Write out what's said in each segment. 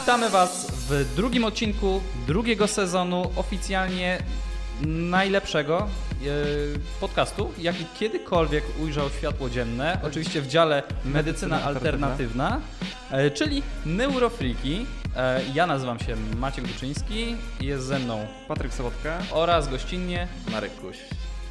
Witamy Was w drugim odcinku drugiego sezonu oficjalnie najlepszego e, podcastu, jaki kiedykolwiek ujrzał światło dzienne. Oczywiście w dziale Medycyna Alternatywna, e, czyli Neurofriki. E, Ja nazywam się Maciek Duczyński, jest ze mną Patryk Sobotka. oraz gościnnie Marek Kuś.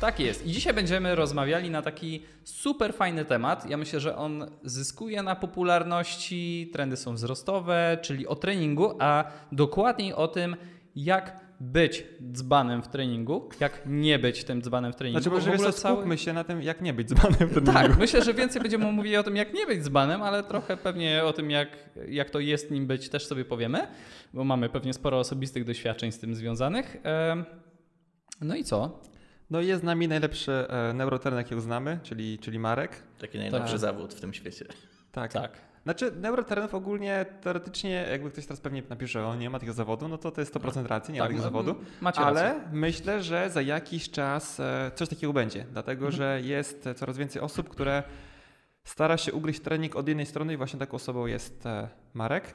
Tak jest. I dzisiaj będziemy rozmawiali na taki super fajny temat. Ja myślę, że on zyskuje na popularności, trendy są wzrostowe, czyli o treningu, a dokładniej o tym, jak być dzbanem w treningu, jak nie być tym dzbanem w treningu. Znaczy, bo może wiesz cały- skupmy się na tym, jak nie być dzbanem w treningu. Tak, myślę, że więcej będziemy mówili o tym, jak nie być dzbanem, ale trochę pewnie o tym, jak, jak to jest nim być, też sobie powiemy, bo mamy pewnie sporo osobistych doświadczeń z tym związanych. No i co? No i jest z nami najlepszy e, neurotrener, jakiego znamy, czyli, czyli Marek. Taki najlepszy Tak. zawód w tym świecie. Tak. Tak. Znaczy, neurotrenów ogólnie, teoretycznie, jakby ktoś teraz pewnie napisze, o nie ma tego zawodu, no to to jest 100% racji, nie ma tak, tego no, zawodu. Macie Ale rację. myślę, że za jakiś czas e, coś takiego będzie, dlatego Mhm. że jest coraz więcej osób, które stara się ugryźć trening od jednej strony i właśnie taką osobą jest e, Marek.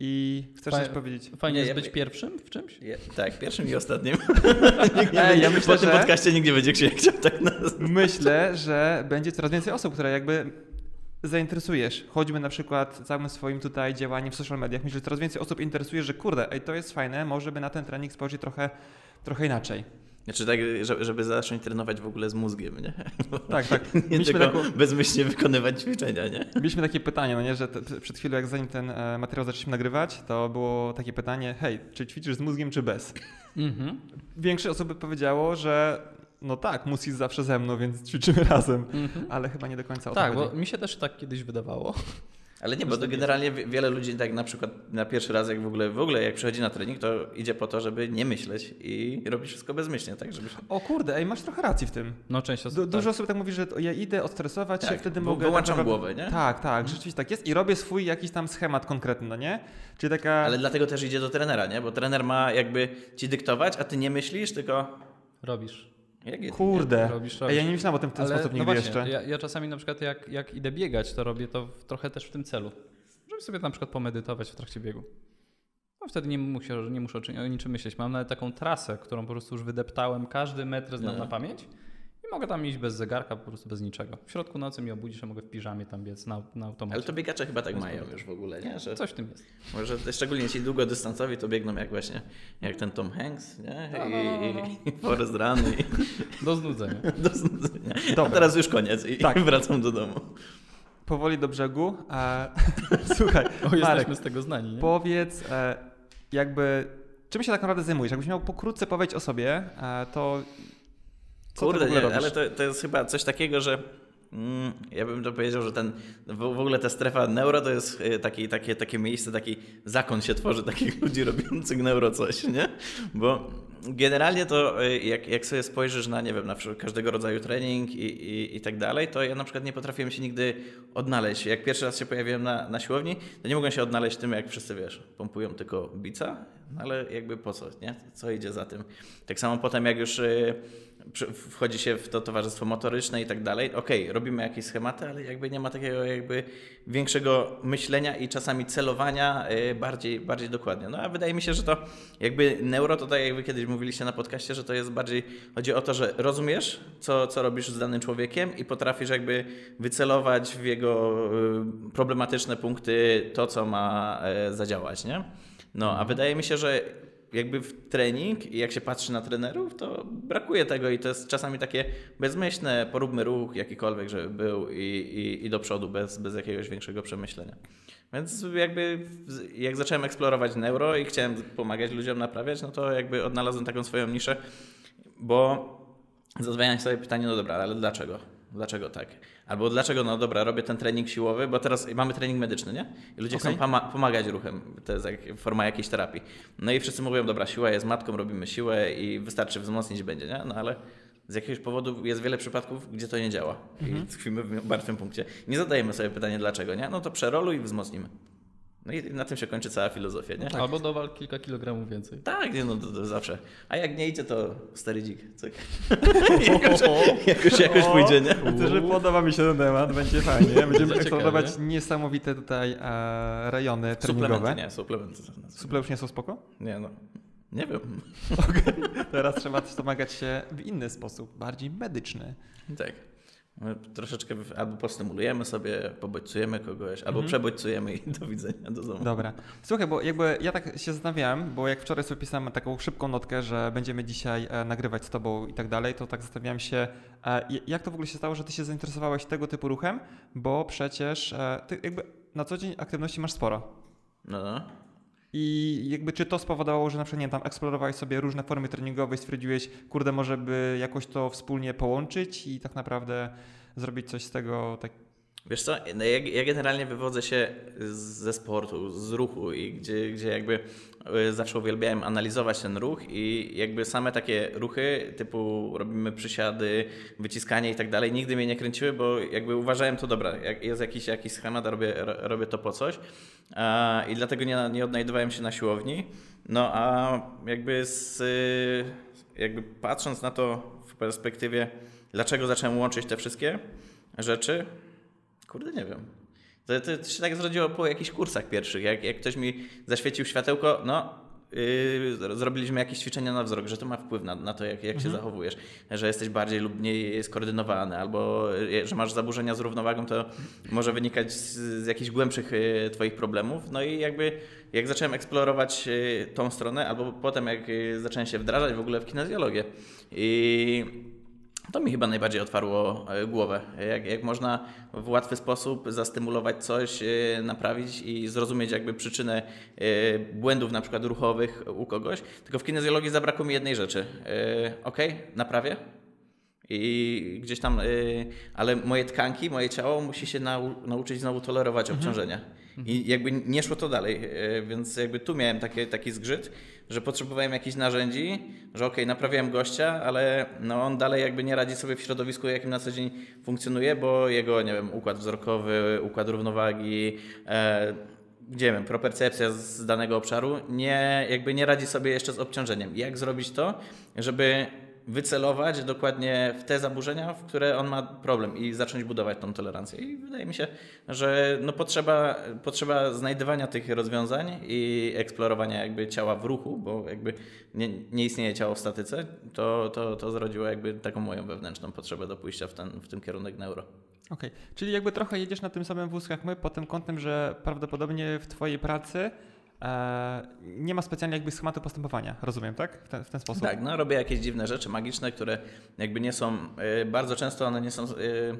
I chcesz coś powiedzieć? Fajnie Nie, jest ja- być pierwszym w czymś? Je, tak, pierwszym i ostatnim. nikt nie Ej, będzie, ja myślę, po tym że- podcaście nikt nie będzie chciał, chciał tak nazwać. Myślę, że będzie coraz więcej osób, które jakby zainteresujesz. Choćby na przykład całym swoim tutaj działaniem w social mediach. Myślę, że coraz więcej osób interesuje, że kurde, ej, to jest fajne, może by na ten trening spojrzeć trochę, trochę inaczej. Znaczy tak, żeby, zacząć trenować w ogóle z mózgiem, nie? Tak, tak. Nie Mieliśmy, tylko taką, bezmyślnie wykonywać ćwiczenia, nie? mieliśmy takie pytanie, no nie, że te, przed chwilą, jak zanim ten e, materiał zaczęliśmy nagrywać, to było takie pytanie, hej, czy ćwiczysz z mózgiem, czy bez? Mhm. Większość osób by powiedziało, że no tak, jest zawsze ze mną, więc ćwiczymy razem. Mhm. Ale chyba nie do końca o Tak, bo mi się też tak kiedyś wydawało. Ale nie, bo to generalnie wie- wiele ludzi tak na przykład na pierwszy raz, jak w ogóle, w ogóle jak przychodzi na trening, to idzie po to, żeby nie myśleć i robić wszystko bezmyślnie, tak? Żeby się... O kurde, ej, masz trochę racji w tym. No część osób Du- tak. dużo osób tak mówi, że ja idę odstresować się, Tak, wtedy wy- mogę... wyłączam tak głowę, nie? Tak, tak, rzeczywiście tak jest i robię swój jakiś tam schemat konkretny, no nie? Czyli taka... Ale dlatego też idzie do trenera, nie? Bo trener ma jakby ci dyktować, a ty nie myślisz, tylko... Robisz. Jak Kurde. Robisz, robisz. ja nie myślałem o tym w ten Ale sposób no nigdy właśnie, jeszcze. Ja, ja czasami na przykład jak, jak idę biegać, to robię to w, trochę też w tym celu. Żeby sobie na przykład pomedytować w trakcie biegu. No wtedy nie muszę, nie muszę o czym- o niczym myśleć. Mam nawet taką trasę, którą po prostu już wydeptałem, każdy metr znam No. na pamięć. I mogę tam iść bez zegarka, po prostu bez niczego. W środku nocy mnie obudzisz, a mogę w piżamie tam biec na, na automacie. Ale to biegacze chyba tak mają już w ogóle, nie? Że Coś w tym jest. może szczególnie ci długodystansowi to biegną jak właśnie, jak ten Tom Hanks, nie? I, no, no, i, i Forrest Run i Do znudzenia. do znudzenia. A Dobra. teraz już koniec i Tak. wracam do domu. Powoli do brzegu. E, słuchaj, O, jesteśmy Marek, z tego znani, nie? powiedz e, jakby... Czym się tak naprawdę zajmujesz? Jakbyś miał pokrótce powiedzieć o sobie, e, to co Kurde, nie, ale to, to jest chyba coś takiego, że mm, ja bym to powiedział, że ten, w, ogóle ta strefa neuro to jest y, taki, takie, takie miejsce, taki zakon się tworzy takich ludzi robiących neuro coś, nie? Bo generalnie to y, jak, jak sobie spojrzysz na, nie wiem, na przykład każdego rodzaju trening i, i, i tak dalej, to ja na przykład nie potrafiłem się nigdy odnaleźć. Jak pierwszy raz się pojawiłem na, na siłowni, to nie mogłem się odnaleźć tym, jak wszyscy, wiesz, pompują tylko bica, no ale jakby po co, nie? Co idzie za tym? Tak samo potem, jak już y, wchodzi się w to towarzystwo motoryczne i tak dalej, okej, robimy jakieś schematy, ale jakby nie ma takiego jakby większego myślenia i czasami celowania y, bardziej, bardziej dokładnie. No a wydaje mi się, że to jakby neuro, to tak jak wy kiedyś mówiliście na podcaście, że to jest bardziej, chodzi o to, że rozumiesz, co, co robisz z danym człowiekiem i potrafisz jakby wycelować w jego y, problematyczne punkty to, co ma e, zadziałać, nie? No, a wydaje mi się, że jakby w trening i jak się patrzy na trenerów, to brakuje tego i to jest czasami takie bezmyślne, poróbmy ruch jakikolwiek, żeby był i, i, i do przodu bez, bez jakiegoś większego przemyślenia. Więc jakby jak zacząłem eksplorować neuro i chciałem pomagać ludziom naprawiać, no to jakby odnalazłem taką swoją niszę, bo zadawania sobie pytanie, no dobra, ale dlaczego? Dlaczego tak? Albo dlaczego, no dobra, robię ten trening siłowy, bo teraz mamy trening medyczny, nie? I ludzie Okej. chcą poma- pomagać ruchem, to jest forma jakiejś terapii. No i wszyscy mówią, dobra, siła jest matką, robimy siłę i wystarczy wzmocnić będzie, nie? No ale z jakiegoś powodu jest wiele przypadków, gdzie to nie działa i tkwimy w martwym punkcie. Nie zadajemy sobie pytania dlaczego, nie? No to przeroluj i wzmocnimy. No i na tym się kończy cała filozofia, nie? Albo dowal kilka kilogramów więcej. Tak, nie, no to, to zawsze. A jak nie idzie, to stary dzik. Cyk. jakoś, jakoś, jakoś pójdzie, nie? To, że podoba mi się ten temat, będzie fajnie. Będziemy Będzie eksplorować niesamowite tutaj e, rejony Suplementy, treningowe. nie, suplementy. Suple już nie są spoko? Nie, no. Nie wiem. Teraz trzeba też domagać się w inny sposób, bardziej medyczny. Tak. My troszeczkę albo postymulujemy sobie, pobodźcujemy kogoś, albo Mhm. przebodźcujemy i do widzenia, do domu. Dobra. Słuchaj, bo jakby ja tak się zastanawiałem, bo jak wczoraj sobie pisałem taką szybką notkę, że będziemy dzisiaj e, nagrywać z tobą i tak dalej, to tak zastanawiałem się, e, jak to w ogóle się stało, że ty się zainteresowałeś tego typu ruchem, bo przecież e, ty jakby na co dzień aktywności masz sporo. No, no. I jakby czy to spowodowało, że na przykład nie tam eksplorowałeś sobie różne formy treningowe i stwierdziłeś, kurde, może by jakoś to wspólnie połączyć i tak naprawdę zrobić coś z tego tak. Wiesz co, no ja, ja generalnie wywodzę się ze sportu, z ruchu i gdzie, gdzie jakby zawsze uwielbiałem analizować ten ruch i jakby same takie ruchy typu robimy przysiady, wyciskanie i tak dalej nigdy mnie nie kręciły, bo jakby uważałem to dobra, jak jest jakiś, jakiś schemat, robię, ro- robię to po coś i dlatego nie, nie odnajdowałem się na siłowni. No a jakby z, y, jakby patrząc na to w perspektywie, dlaczego zacząłem łączyć te wszystkie rzeczy, Kurde, nie wiem. To, to, to się tak zrodziło po jakichś kursach pierwszych. Jak, jak ktoś mi zaświecił światełko, no, yy, zrobiliśmy jakieś ćwiczenia na wzrok, że to ma wpływ na, na to, jak, jak się zachowujesz. Że jesteś bardziej lub mniej skoordynowany, albo yy, że masz zaburzenia z równowagą, to może wynikać z, z jakichś głębszych yy, Twoich problemów. No i jakby jak zacząłem eksplorować tą stronę, albo potem jak zacząłem się wdrażać w ogóle w kinezjologię. I to mi chyba najbardziej otwarło e, głowę. Jak, jak można w łatwy sposób zastymulować coś, e, naprawić i zrozumieć jakby przyczynę e, błędów na przykład ruchowych u kogoś. Tylko w kinezjologii zabrakło mi jednej rzeczy. Ok, naprawię. I gdzieś tam, ale moje tkanki, moje ciało musi się nau, nauczyć znowu tolerować obciążenia. I jakby nie szło to dalej, y, więc jakby tu miałem takie, taki zgrzyt, że potrzebowałem jakichś narzędzi, że okej, naprawiałem gościa, ale no on dalej jakby nie radzi sobie w środowisku, jakim na co dzień funkcjonuje, bo jego, nie wiem, układ wzrokowy, układ równowagi, e, gdzie wiem, propercepcja z danego obszaru nie, jakby nie radzi sobie jeszcze z obciążeniem. Jak zrobić to, żeby wycelować dokładnie w te zaburzenia, w które on ma problem i zacząć budować tą tolerancję. I wydaje mi się, że no potrzeba, potrzeba znajdywania tych rozwiązań i eksplorowania jakby ciała w ruchu, bo jakby nie, nie istnieje ciało w statyce, to, to, to zrodziło jakby taką moją wewnętrzną potrzebę do pójścia w ten, w tym kierunek neuro. Okej, czyli jakby trochę jedziesz na tym samym wózku jak my, pod tym kątem, że prawdopodobnie w Twojej pracy nie ma specjalnie jakby schematu postępowania, rozumiem, tak? W ten, w ten sposób. Tak, no robię jakieś dziwne rzeczy magiczne, które jakby nie są, y, bardzo często one nie są y,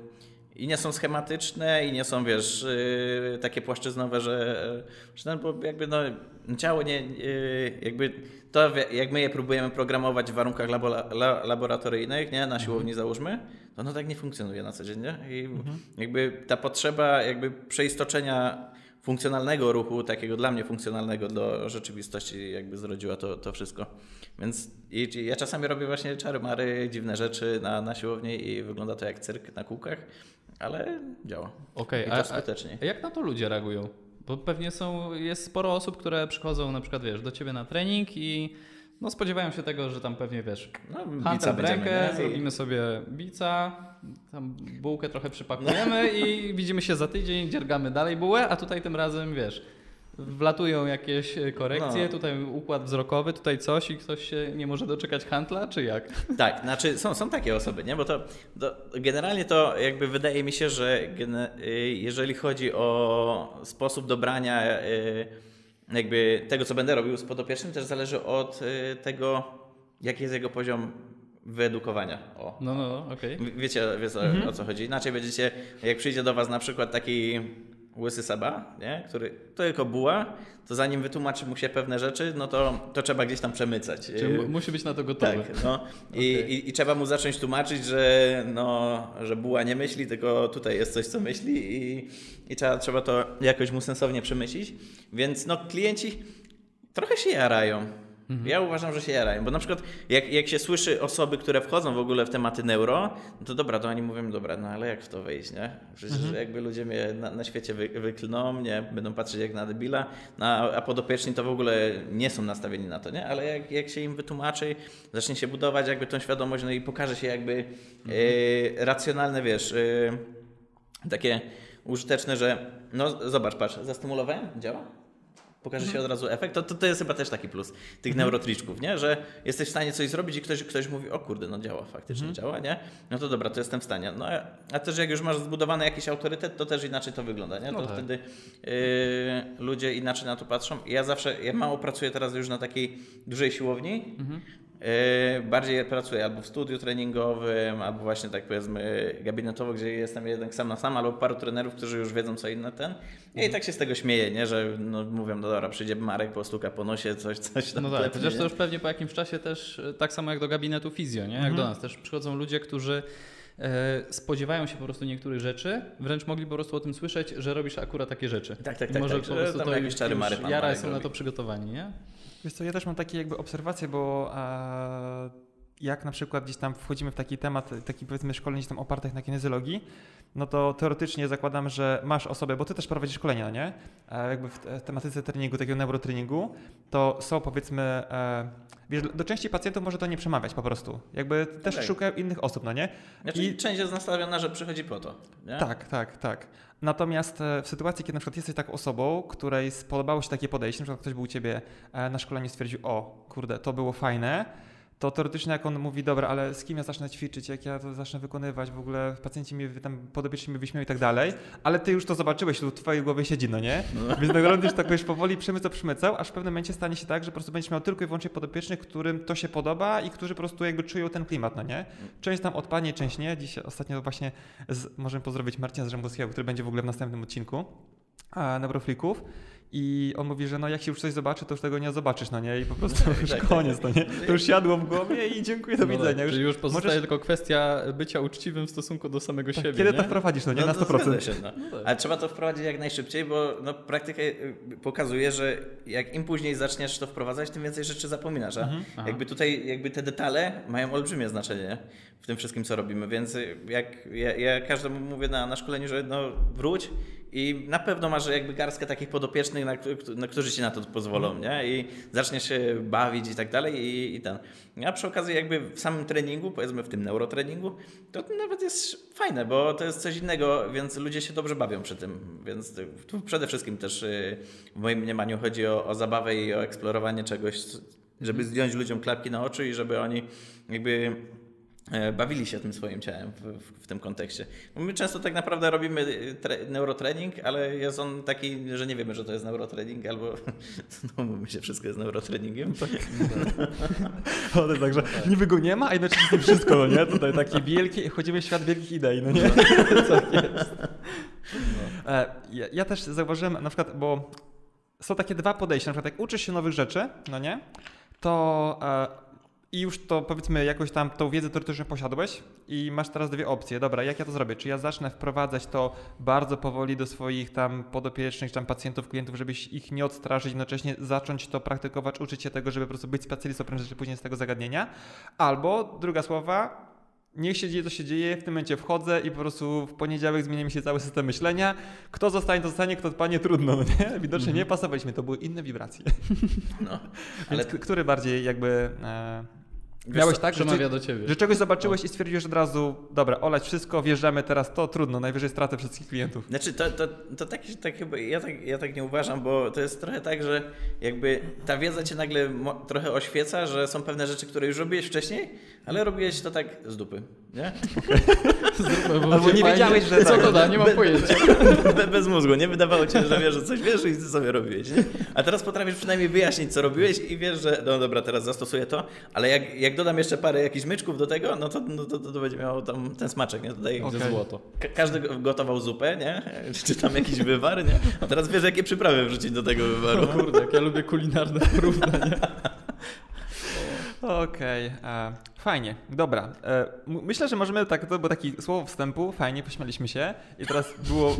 i nie są schematyczne i nie są, wiesz, takie płaszczyznowe, że, że no, bo jakby no, ciało nie, jakby to jak my je próbujemy programować w warunkach labo, la, laboratoryjnych, nie, na siłowni załóżmy, to no tak nie funkcjonuje na co dzień, nie? I jakby ta potrzeba jakby przeistoczenia funkcjonalnego ruchu, takiego dla mnie funkcjonalnego do rzeczywistości, jakby zrodziła to, to wszystko. Więc i, i ja czasami robię właśnie czary mary, dziwne rzeczy na, na siłowni i wygląda to jak cyrk na kółkach, ale działa. Okej, I a, to a, skutecznie. a jak na to ludzie reagują? Bo pewnie są, jest sporo osób, które przychodzą na przykład, wiesz, do ciebie na trening i no spodziewają się tego, że tam pewnie, wiesz, No, bica w rękę, zrobimy sobie bica, tam bułkę trochę przypakujemy i widzimy się za tydzień, dziergamy dalej bułę, a tutaj tym razem, wiesz, wlatują jakieś korekcje, No. tutaj układ wzrokowy, tutaj coś i ktoś się nie może doczekać handla, czy jak? Tak, znaczy są, są takie osoby, nie? Bo to, to generalnie to jakby wydaje mi się, że y, jeżeli chodzi o sposób dobrania y, jakby tego, co będę robił z podopiecznym, też zależy od y, tego, jaki jest jego poziom wyedukowania. O. No, no, no, okej. W- Wiecie, wiecie o, o co chodzi. Inaczej będziecie, jak przyjdzie do Was na przykład taki łysy Seba, nie? który tylko buła, to zanim wytłumaczy mu się pewne rzeczy, no to, to trzeba gdzieś tam przemycać. Czyli mu- musi być na to gotowy. tak, no. I, Okej. i, I trzeba mu zacząć tłumaczyć, że, no, że buła nie myśli, tylko tutaj jest coś, co myśli i, i trzeba, trzeba to jakoś mu sensownie przemyślić. Więc no, klienci trochę się jarają. Mhm. Ja uważam, że się jarają, bo na przykład jak, jak się słyszy osoby, które wchodzą w ogóle w tematy neuro, no to dobra, to oni mówią, dobra, no ale jak w to wejść, nie? Przecież mhm. jakby ludzie mnie na, na świecie wy, wyklną, nie? Będą patrzeć jak na debila, no, a, podopieczni to w ogóle nie są nastawieni na to, nie? Ale jak, jak się im wytłumaczy, zacznie się budować jakby tą świadomość, no i pokaże się jakby mhm. e, racjonalne, wiesz, e, takie użyteczne, że no zobacz, patrz, zastymulowałem, działa? Pokaże się mhm. od razu efekt, to, to, to jest chyba też taki plus tych mhm. neurotriczków, nie? że jesteś w stanie coś zrobić i ktoś, ktoś mówi, o kurde, no działa, faktycznie mhm. działa, nie? No to dobra, to jestem w stanie. No a, a też jak już masz zbudowany jakiś autorytet, to też inaczej to wygląda, nie? To no tak. wtedy yy, ludzie inaczej na to patrzą. Ja zawsze, ja mało pracuję teraz już na takiej dużej siłowni, bardziej pracuję albo w studiu treningowym, albo właśnie tak powiedzmy gabinetowo, gdzie jestem jednak sam na sam, albo paru trenerów, którzy już wiedzą co inne ten. I tak się z tego śmieję, nie? że no, mówią, no dobra, przyjdzie Marek, postuka po nosie, coś, coś tam. No tak, chociaż to już pewnie po jakimś czasie też e, tak samo jak do gabinetu fizjo, nie? jak mhm. do nas też przychodzą ludzie, którzy spodziewają się po prostu niektórych rzeczy, wręcz mogli po prostu o tym słyszeć, że robisz akurat takie rzeczy. Tak, tak, tak. może tak, po prostu to jakiś czary Jara są na to przygotowani, nie? Wiesz co, ja też mam takie jakby obserwacje, bo jak na przykład gdzieś tam wchodzimy w taki temat, taki powiedzmy szkoleń tam opartych na kinezyologii, no to teoretycznie zakładam, że masz osobę, bo ty też prowadzisz szkolenia, nie? E, jakby w tematyce treningu, takiego neurotreningu, to są powiedzmy, e, wiesz, do części pacjentów może to nie przemawiać po prostu. Jakby też okay. szukają innych osób, no nie? Znaczy, I część jest nastawiona, że przychodzi po to, nie? Tak, tak, tak. Natomiast e, w sytuacji, kiedy na przykład jesteś taką osobą, której spodobało się takie podejście, na przykład ktoś był u ciebie na szkoleniu i stwierdził, o kurde, to było fajne, to teoretycznie jak on mówi, dobra, ale z kim ja zacznę ćwiczyć, jak ja to zacznę wykonywać, w ogóle pacjenci mi tam podobiecznie mi wyśmieją i tak dalej, ale ty już to zobaczyłeś, tu w twojej głowie siedzi, no nie? No. Więc tak naprawdę tak będziesz powoli przemycał, przemycał, aż w pewnym momencie stanie się tak, że po prostu będziesz miał tylko i wyłącznie podopiecznych, którym to się podoba i którzy po prostu jakby czują ten klimat, no nie? Część tam odpadnie, część nie. Dzisiaj ostatnio właśnie z, możemy pozdrowić Marcina Zrzębowskiego, który będzie w ogóle w następnym odcinku Neuroflików i on mówi, że no jak się już coś zobaczy, to już tego nie zobaczysz, no nie? I po prostu tak, już tak, koniec, no nie? To już siadło w głowie i dziękuję, do no widzenia. Tak, już, czyli już pozostaje możesz... tylko kwestia bycia uczciwym w stosunku do samego tak, siebie, Kiedy nie? to wprowadzisz, no nie? No, na 100%. Się, no. No tak. Ale trzeba to wprowadzić jak najszybciej, bo no, praktyka y, pokazuje, że jak im później zaczniesz to wprowadzać, tym więcej rzeczy zapominasz, a mhm. jakby tutaj jakby te detale mają olbrzymie znaczenie w tym wszystkim, co robimy, więc jak ja, ja każdemu mówię na, na szkoleniu, że no wróć i na pewno masz jakby garstkę takich podopiecznych, na, na którzy ci na to pozwolą, nie? I zaczniesz się bawić i tak dalej i, i ten. A przy okazji jakby w samym treningu, powiedzmy w tym neurotreningu, to nawet jest fajne, bo to jest coś innego, więc ludzie się dobrze bawią przy tym. Więc tu przede wszystkim też y, w moim mniemaniu chodzi o, o zabawę i o eksplorowanie czegoś, żeby zdjąć ludziom klapki na oczy i żeby oni jakby bawili się tym swoim ciałem w, w, w, tym kontekście. My często tak naprawdę robimy e, tre, neurotrening, ale jest on taki, że nie wiemy, że to jest neurotrening, albo no, my się wszystko jest neurotreningiem. Tak. No, także niby go nie ma, a jednocześnie wszystko, no nie? Tutaj takie wielkie, chodzimy w świat wielkich idei, no nie? Tak jest. No. Ja, ja też zauważyłem na przykład, bo są takie dwa podejścia, na przykład jak uczysz się nowych rzeczy, no nie? To i już to powiedzmy jakoś tam tą wiedzę teoretycznie posiadłeś i masz teraz dwie opcje. Dobra, jak ja to zrobię? Czy ja zacznę wprowadzać to bardzo powoli do swoich tam podopiecznych, tam pacjentów, klientów, żebyś ich nie odstraszyć, jednocześnie zacząć to praktykować, uczyć się tego, żeby po prostu być specjalistą prędzej czy później z tego zagadnienia. Albo druga słowa, niech się dzieje, co się dzieje, w tym momencie wchodzę i po prostu w poniedziałek zmienia mi się cały system myślenia. Kto zostanie, to zostanie, kto odpadnie, trudno, no nie? Widocznie nie mhm. pasowaliśmy, to były inne wibracje. No, ale... Więc który bardziej jakby... E Miałeś tak, że, do ciebie. że czegoś zobaczyłeś i stwierdziłeś od razu, dobra, olać wszystko, wjeżdżamy teraz to, trudno, najwyżej stratę wszystkich klientów. Znaczy, to, to, to tak, tak chyba, ja tak, ja tak nie uważam, bo to jest trochę tak, że jakby ta wiedza cię nagle trochę oświeca, że są pewne rzeczy, które już robiłeś wcześniej, ale robiłeś to tak z dupy, nie? z dupy, bo Albo nie wiedziałeś, że Co tak. to da, nie mam pojęcia. Be, bez mózgu, nie wydawało ci się, że wiesz, że coś wiesz i ty sobie robiłeś, nie? A teraz potrafisz przynajmniej wyjaśnić, co robiłeś i wiesz, że no dobra, teraz zastosuję to, ale jak, jak dodam jeszcze parę jakichś myczków do tego, no to, no to, to, to będzie miało tam ten smaczek, nie? Tutaj okay. złoto. Ka każdy gotował zupę, nie? Czy tam jakiś wywar, nie? A teraz wiesz, jakie przyprawy wrzucić do tego wywaru. O kurde, jak ja lubię kulinarne porównania. Okej, e, fajnie, dobra. E, myślę, że możemy tak, to było takie słowo wstępu, fajnie, pośmialiśmy się i teraz było...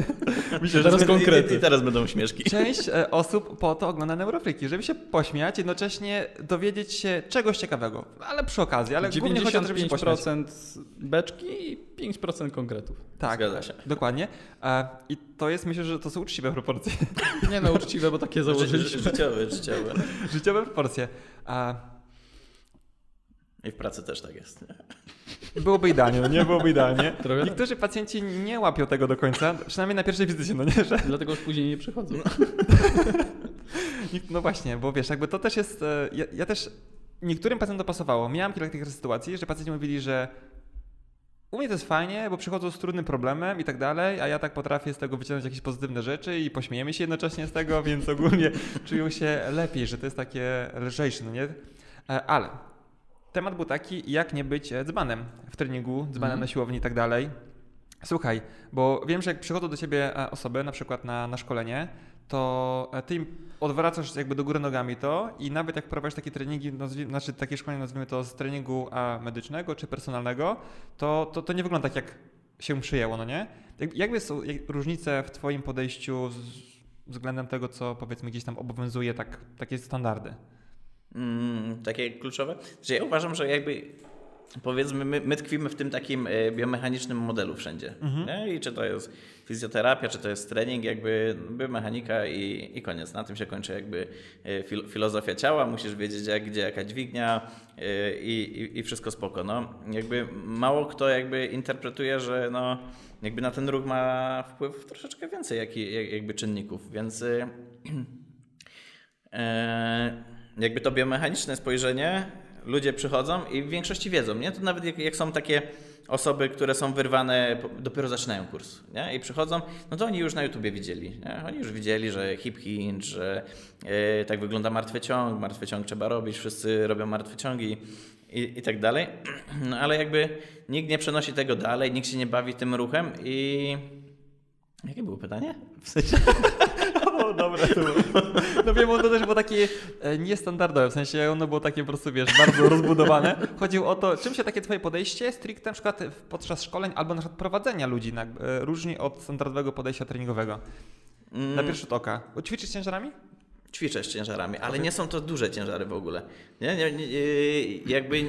myślę, Teraz że konkrety. I, I teraz będą śmieszki. część e, osób po to ogląda Neurofriki, żeby się pośmiać, jednocześnie dowiedzieć się czegoś ciekawego, ale przy okazji, ale głównie chodzi o to, żeby się pośmiać. 95% beczki i 5% konkretów. Tak, Zgadza się. dokładnie. E, I to jest, myślę, że to są uczciwe proporcje, Nie no, uczciwe, bo takie Ży, założyliśmy. życiowe, życiowe. życiowe proporcje. E, I w pracy też tak jest. Nie? Byłoby idealnie, no nie byłoby idealnie. Trochę tak. Niektórzy pacjenci nie łapią tego do końca, przynajmniej na pierwszej wizycie, no nie, że Dlatego już później nie przychodzą. nikt- no właśnie, bo wiesz, jakby to też jest, e, ja, ja też niektórym pacjentom pasowało. Miałem kilka takich sytuacji, że pacjenci mówili, że u mnie to jest fajnie, bo przychodzą z trudnym problemem i tak dalej, a ja tak potrafię z tego wyciągnąć jakieś pozytywne rzeczy i pośmiejemy się jednocześnie z tego, więc ogólnie czują się lepiej, że to jest takie lżejsze, no nie? E, Ale temat był taki, jak nie być e, dzbanem w treningu, dzbanem Mhm. na siłowni i tak dalej. Słuchaj, bo wiem, że jak przychodzą do ciebie e, osoby, na przykład na, na szkolenie, to e, ty im odwracasz jakby do góry nogami to i nawet jak prowadzisz takie treningi, nazwi, znaczy takie szkolenie nazwijmy to z treningu a, medycznego czy personalnego, to, to, to nie wygląda tak, jak się przyjęło, no nie? Jak, jakby są różnice w twoim podejściu z, względem tego, co powiedzmy gdzieś tam obowiązuje, tak, takie standardy? Mm, takie kluczowe. Że ja uważam, że jakby powiedzmy, my, my tkwimy w tym takim e, biomechanicznym modelu wszędzie. Nie? I czy to jest fizjoterapia, czy to jest trening, jakby biomechanika i, i koniec. Na tym się kończy jakby e, fil, filozofia ciała. Musisz wiedzieć, jak, gdzie jaka dźwignia e, i, i, i wszystko spoko. No, jakby mało kto jakby interpretuje, że no, jakby na ten ruch ma wpływ troszeczkę więcej jaki, jak, jakby czynników, więc jakby to biomechaniczne spojrzenie, ludzie przychodzą i w większości wiedzą, nie? To nawet jak, jak są takie osoby, które są wyrwane, dopiero zaczynają kurs, nie? I przychodzą, no to oni już na YouTubie widzieli, nie? Oni już widzieli, że hip hinge, że e, tak wygląda martwy ciąg, martwy ciąg trzeba robić, wszyscy robią martwe ciągi i, i tak dalej, no ale jakby nikt nie przenosi tego dalej, nikt się nie bawi tym ruchem i... Jakie było pytanie? W sensie... Dobra, to. No wiem, ono też było takie e, niestandardowe, w sensie ono było takie po prostu, wiesz, bardzo rozbudowane. Chodziło o to, czym się takie twoje podejście stricte na przykład podczas szkoleń albo na przykład prowadzenia ludzi na, e, różni od standardowego podejścia treningowego. Na Mm. pierwszy rzut oka. Ćwiczysz ciężarami? Ćwiczę z ciężarami, ale nie są to duże ciężary w ogóle. Nie, nie, nie, nie jakby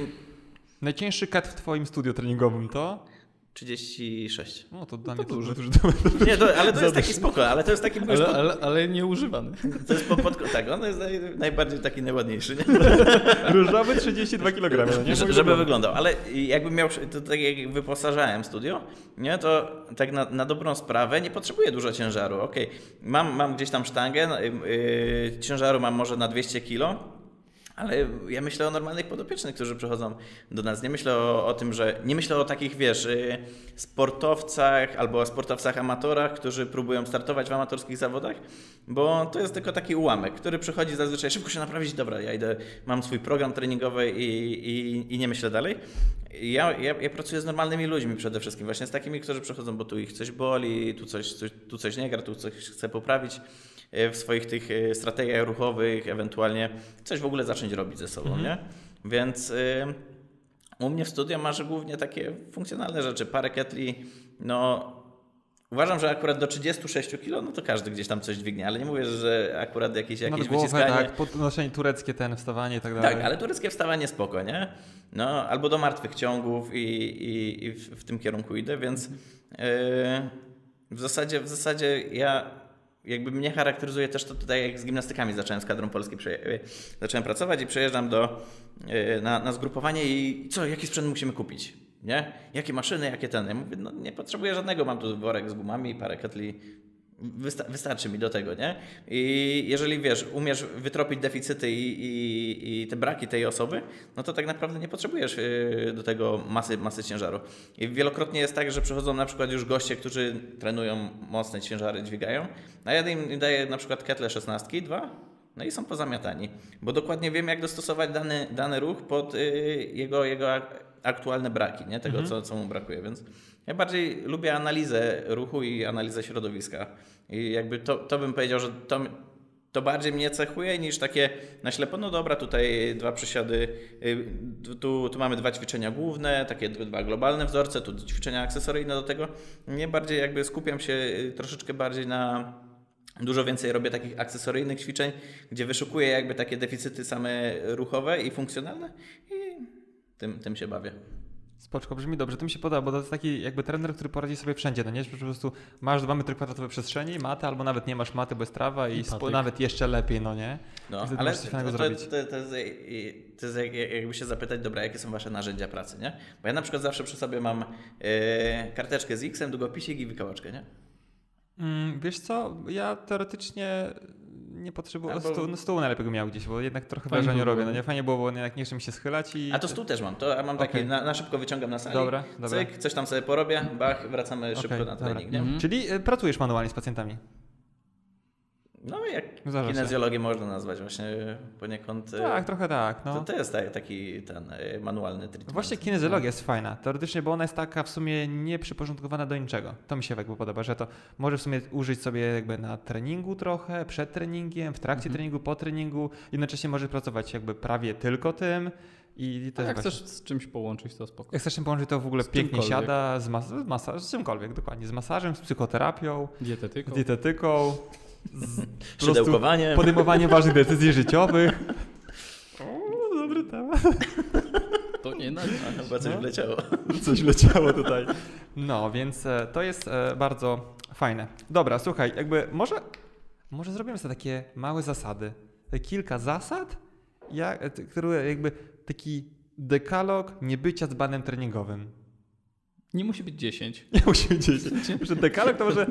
Najcięższy kat w twoim studiu treningowym to? 36. No to dla to mnie to duży. duży. Nie, to, ale to jest taki spoko, ale to jest taki Ale, ale, ale nieużywany. to jest po, pod, tak, on jest naj, najbardziej taki najładniejszy, nie? Różowy 32 kg, no nie? Żeby ulubiony. wyglądał, ale jakbym miał, to tak jak wyposażałem studio, nie, to tak na, na dobrą sprawę nie potrzebuję dużo ciężaru, okej, mam, mam gdzieś tam sztangę, no, yy, ciężaru mam może na 200 kg, ale ja myślę o normalnych podopiecznych, którzy przychodzą do nas. Nie myślę o, o tym, że. Nie myślę o takich, wiesz, y, sportowcach albo sportowcach amatorach, którzy próbują startować w amatorskich zawodach, bo to jest tylko taki ułamek, który przychodzi zazwyczaj szybko się naprawić. Dobra, ja idę, mam swój program treningowy i, i, i nie myślę dalej. Ja, ja, ja pracuję z normalnymi ludźmi przede wszystkim, właśnie z takimi, którzy przychodzą, bo tu ich coś boli, tu coś, tu coś nie gra, tu coś chce poprawić w swoich tych e, strategiach ruchowych, ewentualnie coś w ogóle zacząć robić ze sobą, nie? Więc y, u mnie w studio masz głównie takie funkcjonalne rzeczy, parę ketli, no uważam, że akurat do 36 kg, no to każdy gdzieś tam coś dźwignie, ale nie mówię, że akurat jakieś, Nad jakieś głowę, wyciskanie. tak, podnoszenie tureckie, ten, wstawanie i tak dalej. Tak, ale tureckie wstawanie spoko, nie? No, albo do martwych ciągów i, i, i w, w tym kierunku idę, więc yy, w, zasadzie, w zasadzie ja jakby mnie charakteryzuje też to tutaj, jak z gimnastykami zacząłem z kadrą Polski, przeje- yy, zacząłem pracować i przejeżdżam do, yy, na, na zgrupowanie i co, jaki sprzęt musimy kupić? Nie? Jakie maszyny, jakie ten? Ja mówię, no nie potrzebuję żadnego, mam tu worek z gumami, parę ketli, Wysta- wystarczy mi do tego, nie? I jeżeli wiesz, umiesz wytropić deficyty i, i, i te braki tej osoby, no to tak naprawdę nie potrzebujesz yy, do tego masy, masy ciężaru. I wielokrotnie jest tak, że przychodzą na przykład już goście, którzy trenują mocne ciężary, dźwigają, a ja im daję na przykład ketle 16, dwa, no i są pozamiatani, bo dokładnie wiem, jak dostosować dany, dany ruch pod yy, jego, jego ak- aktualne braki, nie? Tego, co, co mu brakuje, więc ja bardziej lubię analizę ruchu i analizę środowiska. I jakby to, to bym powiedział, że to, to bardziej mnie cechuje niż takie na ślepo, no dobra, tutaj dwa przysiady, y, tu, tu mamy dwa ćwiczenia główne, takie dwa globalne wzorce, tu ćwiczenia akcesoryjne do tego. Nie bardziej jakby skupiam się y, troszeczkę bardziej na Dużo więcej robię takich akcesoryjnych ćwiczeń, gdzie wyszukuję jakby takie deficyty same ruchowe i funkcjonalne i tym, tym się bawię. Spoczko, brzmi dobrze, to mi się podoba, bo to jest taki jakby trener, który poradzi sobie wszędzie, no nie? Że po prostu masz dwa metry kwadratowe przestrzeni, matę, albo nawet nie masz maty, bo jest trawa i, I nawet jeszcze lepiej, no nie? No, wtedy ale coś to, zrobić. to, to, to, jest, to jest jak- jakby się zapytać, dobra, jakie są wasze narzędzia pracy, nie? Bo ja na przykład zawsze przy sobie mam e, karteczkę z X-em, długopisik i wykałeczkę, nie? Mm, wiesz co, ja teoretycznie nie potrzebuję, Albo- stół, no stół najlepiej bym miał gdzieś, bo jednak trochę wrażenie robię, no nie? nie? Fajnie było, bo jednak nie mi się schylać i... A to stół też mam, to mam taki, Okej. na, na szybko wyciągam na sali, Dobra, dobra. cyk, coś tam sobie porobię, bach, wracamy szybko Okej, na trening, nie? Mhm. Czyli y, pracujesz manualnie z pacjentami? No jak Zdarza się. kinezjologię można nazwać właśnie poniekąd. e, Tak, trochę tak, no. To, to jest ta- taki ten e, manualny treatment. Właśnie kinezjologia jest fajna, teoretycznie, bo ona jest taka w sumie nieprzyporządkowana do niczego. To mi się jakby podoba, że to może w sumie użyć sobie jakby na treningu trochę, przed treningiem, w trakcie Mhm. treningu, po treningu, jednocześnie może pracować jakby prawie tylko tym i to A jak jest właśnie... chcesz z czymś połączyć, to spoko. Jak chcesz tym połączyć, to w ogóle Z pięknie czymkolwiek. siada, z, mas- z, masa- z czymkolwiek, dokładnie, z masażem, z psychoterapią, Dietetyką. dietetyką, Szydełkowanie. podejmowaniem ważnych decyzji życiowych. O, dobry temat. To nie na Chyba coś No. wleciało. Coś leciało tutaj. No, więc e, to jest e, bardzo fajne. Dobra, słuchaj, jakby może, może zrobimy sobie takie małe zasady. Kilka zasad, ja, e, które jakby taki dekalog niebycia dzbanem treningowym. Nie musi być 10. Nie musi być 10. Że dekalog to może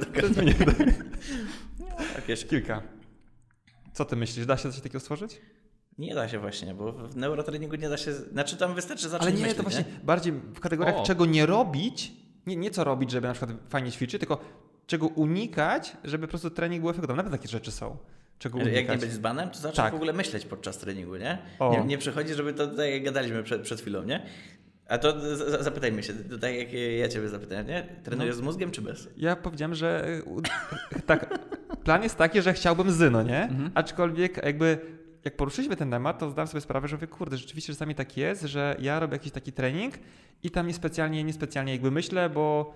Jakieś... kilka. Co ty myślisz? Da się coś takiego stworzyć? Nie da się właśnie, bo w neurotreningu nie da się. Znaczy tam wystarczy zacząć Ale nie, myśleć, to właśnie nie? bardziej w kategoriach O. czego nie robić, nie, nie co robić, żeby na przykład fajnie ćwiczyć, tylko czego unikać, żeby po prostu trening był efektowny. Nawet takie rzeczy są. Czego unikać. Jak nie być z banem, to zacząć Tak. w ogóle myśleć podczas treningu, nie? O. Nie, nie przychodzi, żeby to tak jak gadaliśmy przed, przed chwilą, nie? A to zapytajmy się, tutaj jak ja ciebie zapytałem, nie? Trenujesz No. z mózgiem czy bez? Ja powiedziałem, że tak, plan jest taki, że chciałbym zyno, nie? Mhm. Aczkolwiek jakby jak poruszyliśmy ten temat, to zdałem sobie sprawę, że mówię, kurde, rzeczywiście czasami tak jest, że ja robię jakiś taki trening i tam niespecjalnie, niespecjalnie jakby myślę, bo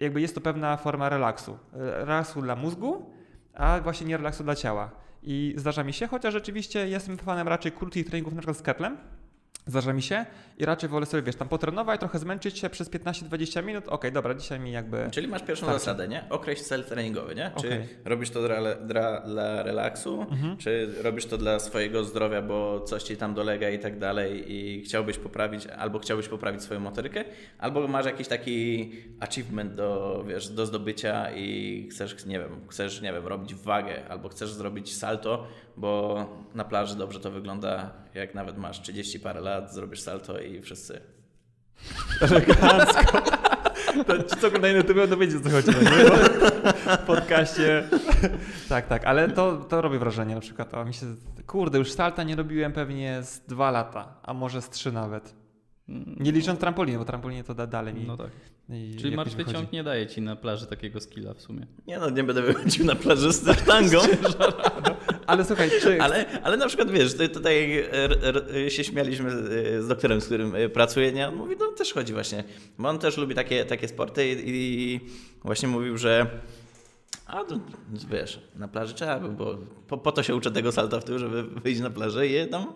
jakby jest to pewna forma relaksu. Relaksu dla mózgu, a właśnie nie relaksu dla ciała. I zdarza mi się, chociaż rzeczywiście jestem fanem raczej krótkich treningów, na przykład z ketlem, Zdarza mi się i raczej wolę sobie, wiesz, tam potrenować, trochę zmęczyć się przez 15-20 minut. Okej, dobra, dzisiaj mi jakby... Czyli masz pierwszą Starczy. zasadę, nie? Określ cel treningowy, nie? Czy Okej. robisz to dla, dla, dla relaksu, Mhm. czy robisz to dla swojego zdrowia, bo coś ci tam dolega i tak dalej i chciałbyś poprawić, albo chciałbyś poprawić swoją motorykę, albo masz jakiś taki achievement do, wiesz, do zdobycia i chcesz, nie wiem, chcesz, nie wiem, robić wagę, albo chcesz zrobić salto, bo na plaży dobrze to wygląda, jak nawet masz 30 parę lat, zrobisz salto i wszyscy Elegancko. To ci, co oglądają na YouTube, będą wiedzieć, co chodzi. No, w podcaście. tak, tak, ale to, to robi wrażenie na przykład. O, mi się, kurde, już salta nie robiłem pewnie z dwa lata, a może z trzy nawet. Nie licząc trampoliny, bo trampolinie to da dalej mi. No tak. i Czyli martwy wychodzi. ciąg nie daje ci na plaży takiego skilla w sumie. Nie no, nie będę wychodził na plażę z sztangą. Ale słuchaj, czy. Ale, ale na przykład wiesz, tutaj r, r, się śmialiśmy z z doktorem, z którym e, pracuję, nie? On mówi, no też chodzi właśnie, bo on też lubi takie, takie sporty i, i właśnie mówił, że a to, wiesz, na plaży trzeba, bo po, po to się uczę tego salta w tył, żeby wyjść na plażę i je tam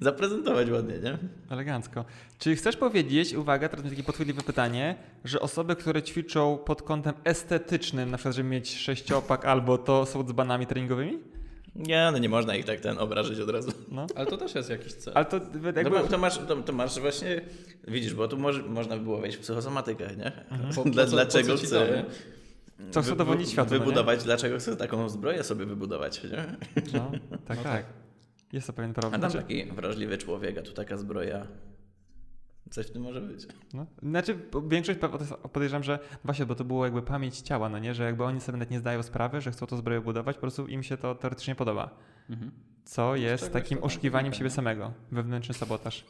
zaprezentować ładnie, nie? Elegancko. Czy chcesz powiedzieć, uwaga, teraz będzie takie podchwytliwe pytanie, że osoby, które ćwiczą pod kątem estetycznym, na przykład, żeby mieć sześciopak albo to są dzbanami treningowymi? Nie, no nie można ich tak ten obrażyć od razu. No. Ale to też jest jakiś cel. Ale to No jakby... bo to masz, to, to masz właśnie, widzisz, bo tu może, można by było wejść w psychosomatykę, nie? Po- po Dla, co- dlaczego chcę... Co chcę dowodnić światu, no nie? Wybudować, dlaczego chcę taką zbroję sobie wybudować, nie? No, tak, No tak. Jest to pewien A problem. tam Znaczy, taki wrażliwy człowiek, a tu taka zbroja. Coś w tym może być. no, znaczy większość podejrzewam, że właśnie, bo to było jakby pamięć ciała, no nie, że jakby oni sobie nawet nie zdają sprawy, że chcą to zbroję budować, po prostu im się to teoretycznie podoba. Mhm. Co jest takim oszukiwaniem siebie nie? samego. Wewnętrzny sabotaż.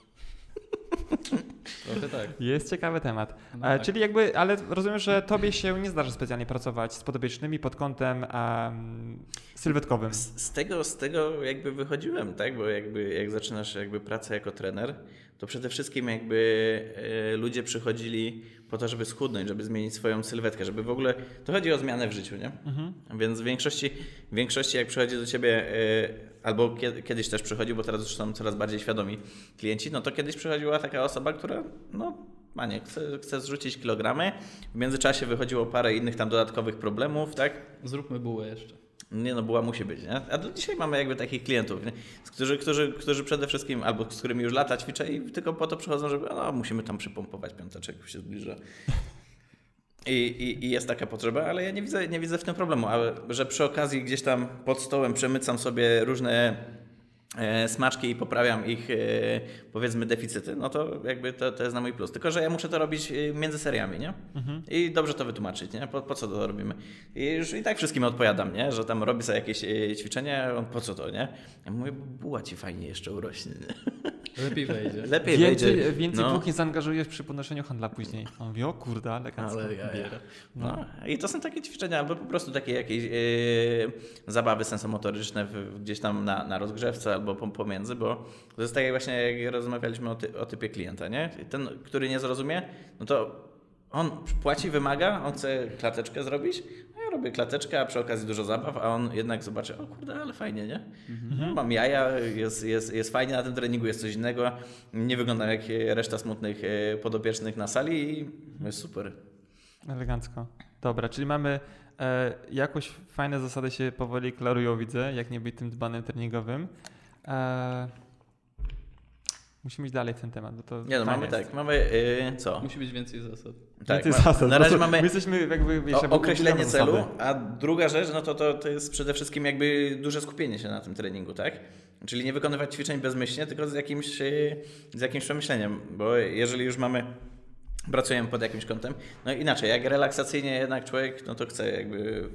Trochę tak. Jest ciekawy temat. No E, tak. Czyli jakby, ale rozumiem, że tobie się nie zdarza specjalnie pracować z podopiecznymi pod kątem em, sylwetkowym. Z, z, tego, z tego jakby wychodziłem, tak? Bo jakby jak zaczynasz jakby pracę jako trener, to przede wszystkim jakby e, ludzie przychodzili po to, żeby schudnąć, żeby zmienić swoją sylwetkę, żeby w ogóle, to chodzi o zmianę w życiu, nie? Więc w większości, w większości jak przychodzi do ciebie, e, albo kie- kiedyś też przychodzi, bo teraz już są coraz bardziej świadomi klienci, no to kiedyś przychodziła taka osoba, która no Panie, chce, chce zrzucić kilogramy. W międzyczasie wychodziło parę innych tam dodatkowych problemów, tak? Zróbmy bułę jeszcze. Nie no, była musi być, nie? A do dzisiaj mamy jakby takich klientów, nie? Którzy, którzy, którzy przede wszystkim, albo z którymi już lata ćwiczę i tylko po to przychodzą, żeby, no musimy tam przypompować piąteczek, się zbliża. I, i, I jest taka potrzeba, ale ja nie widzę, nie widzę w tym problemu, ale że przy okazji gdzieś tam pod stołem przemycam sobie różne smaczki i poprawiam ich, e, powiedzmy, deficyty, no to jakby to, to jest na mój plus. Tylko, że ja muszę to robić e, między seriami, nie? I dobrze to wytłumaczyć, nie? Po, po co to robimy? I już i tak wszystkim odpowiadam, nie? Że tam robi sobie jakieś e, ćwiczenia, a on po co to, nie? Ja mówię, bo buła ci fajnie jeszcze urośnie, nie? Lepiej wejdzie. Lepiej Więcej, wejdzie. więcej no. dwóch nie zaangażujesz przy podnoszeniu handla później. On mówi, o kurde, elegancko. Ale ja, ja. Biera. No. I to są takie ćwiczenia, albo po prostu takie jakieś e, zabawy sensomotoryczne w, gdzieś tam na, na rozgrzewce albo pom- pomiędzy, bo to jest tak jak właśnie jak rozmawialiśmy o, ty, o typie klienta, nie? Ten, który nie zrozumie, no to on płaci, wymaga, on chce klateczkę zrobić, a ja robię klateczkę, a przy okazji dużo zabaw, a on jednak zobaczy, o kurde, ale fajnie, nie? No, mam jaja, jest, jest, jest fajnie na tym treningu, jest coś innego, nie wyglądam jak reszta smutnych e, podopiecznych na sali i jest super. Elegancko. Dobra, czyli mamy e, jakoś fajne zasady się powoli klarują, widzę, jak nie być tym dbanym treningowym. E, musimy iść dalej w ten temat, bo to Nie no, mamy jest. tak, mamy y, co? Musi być więcej zasad. Tak, Więcej ma, zasad. na razie mamy My jesteśmy jakby... wiesz, o, określenie układamy zasady. celu, a druga rzecz, no to, to, to jest przede wszystkim jakby duże skupienie się na tym treningu, tak? Czyli nie wykonywać ćwiczeń bezmyślnie, tylko z jakimś, y, z jakimś przemyśleniem, bo jeżeli już mamy pracujemy pod jakimś kątem, no inaczej, jak relaksacyjnie jednak człowiek, no to chce jakby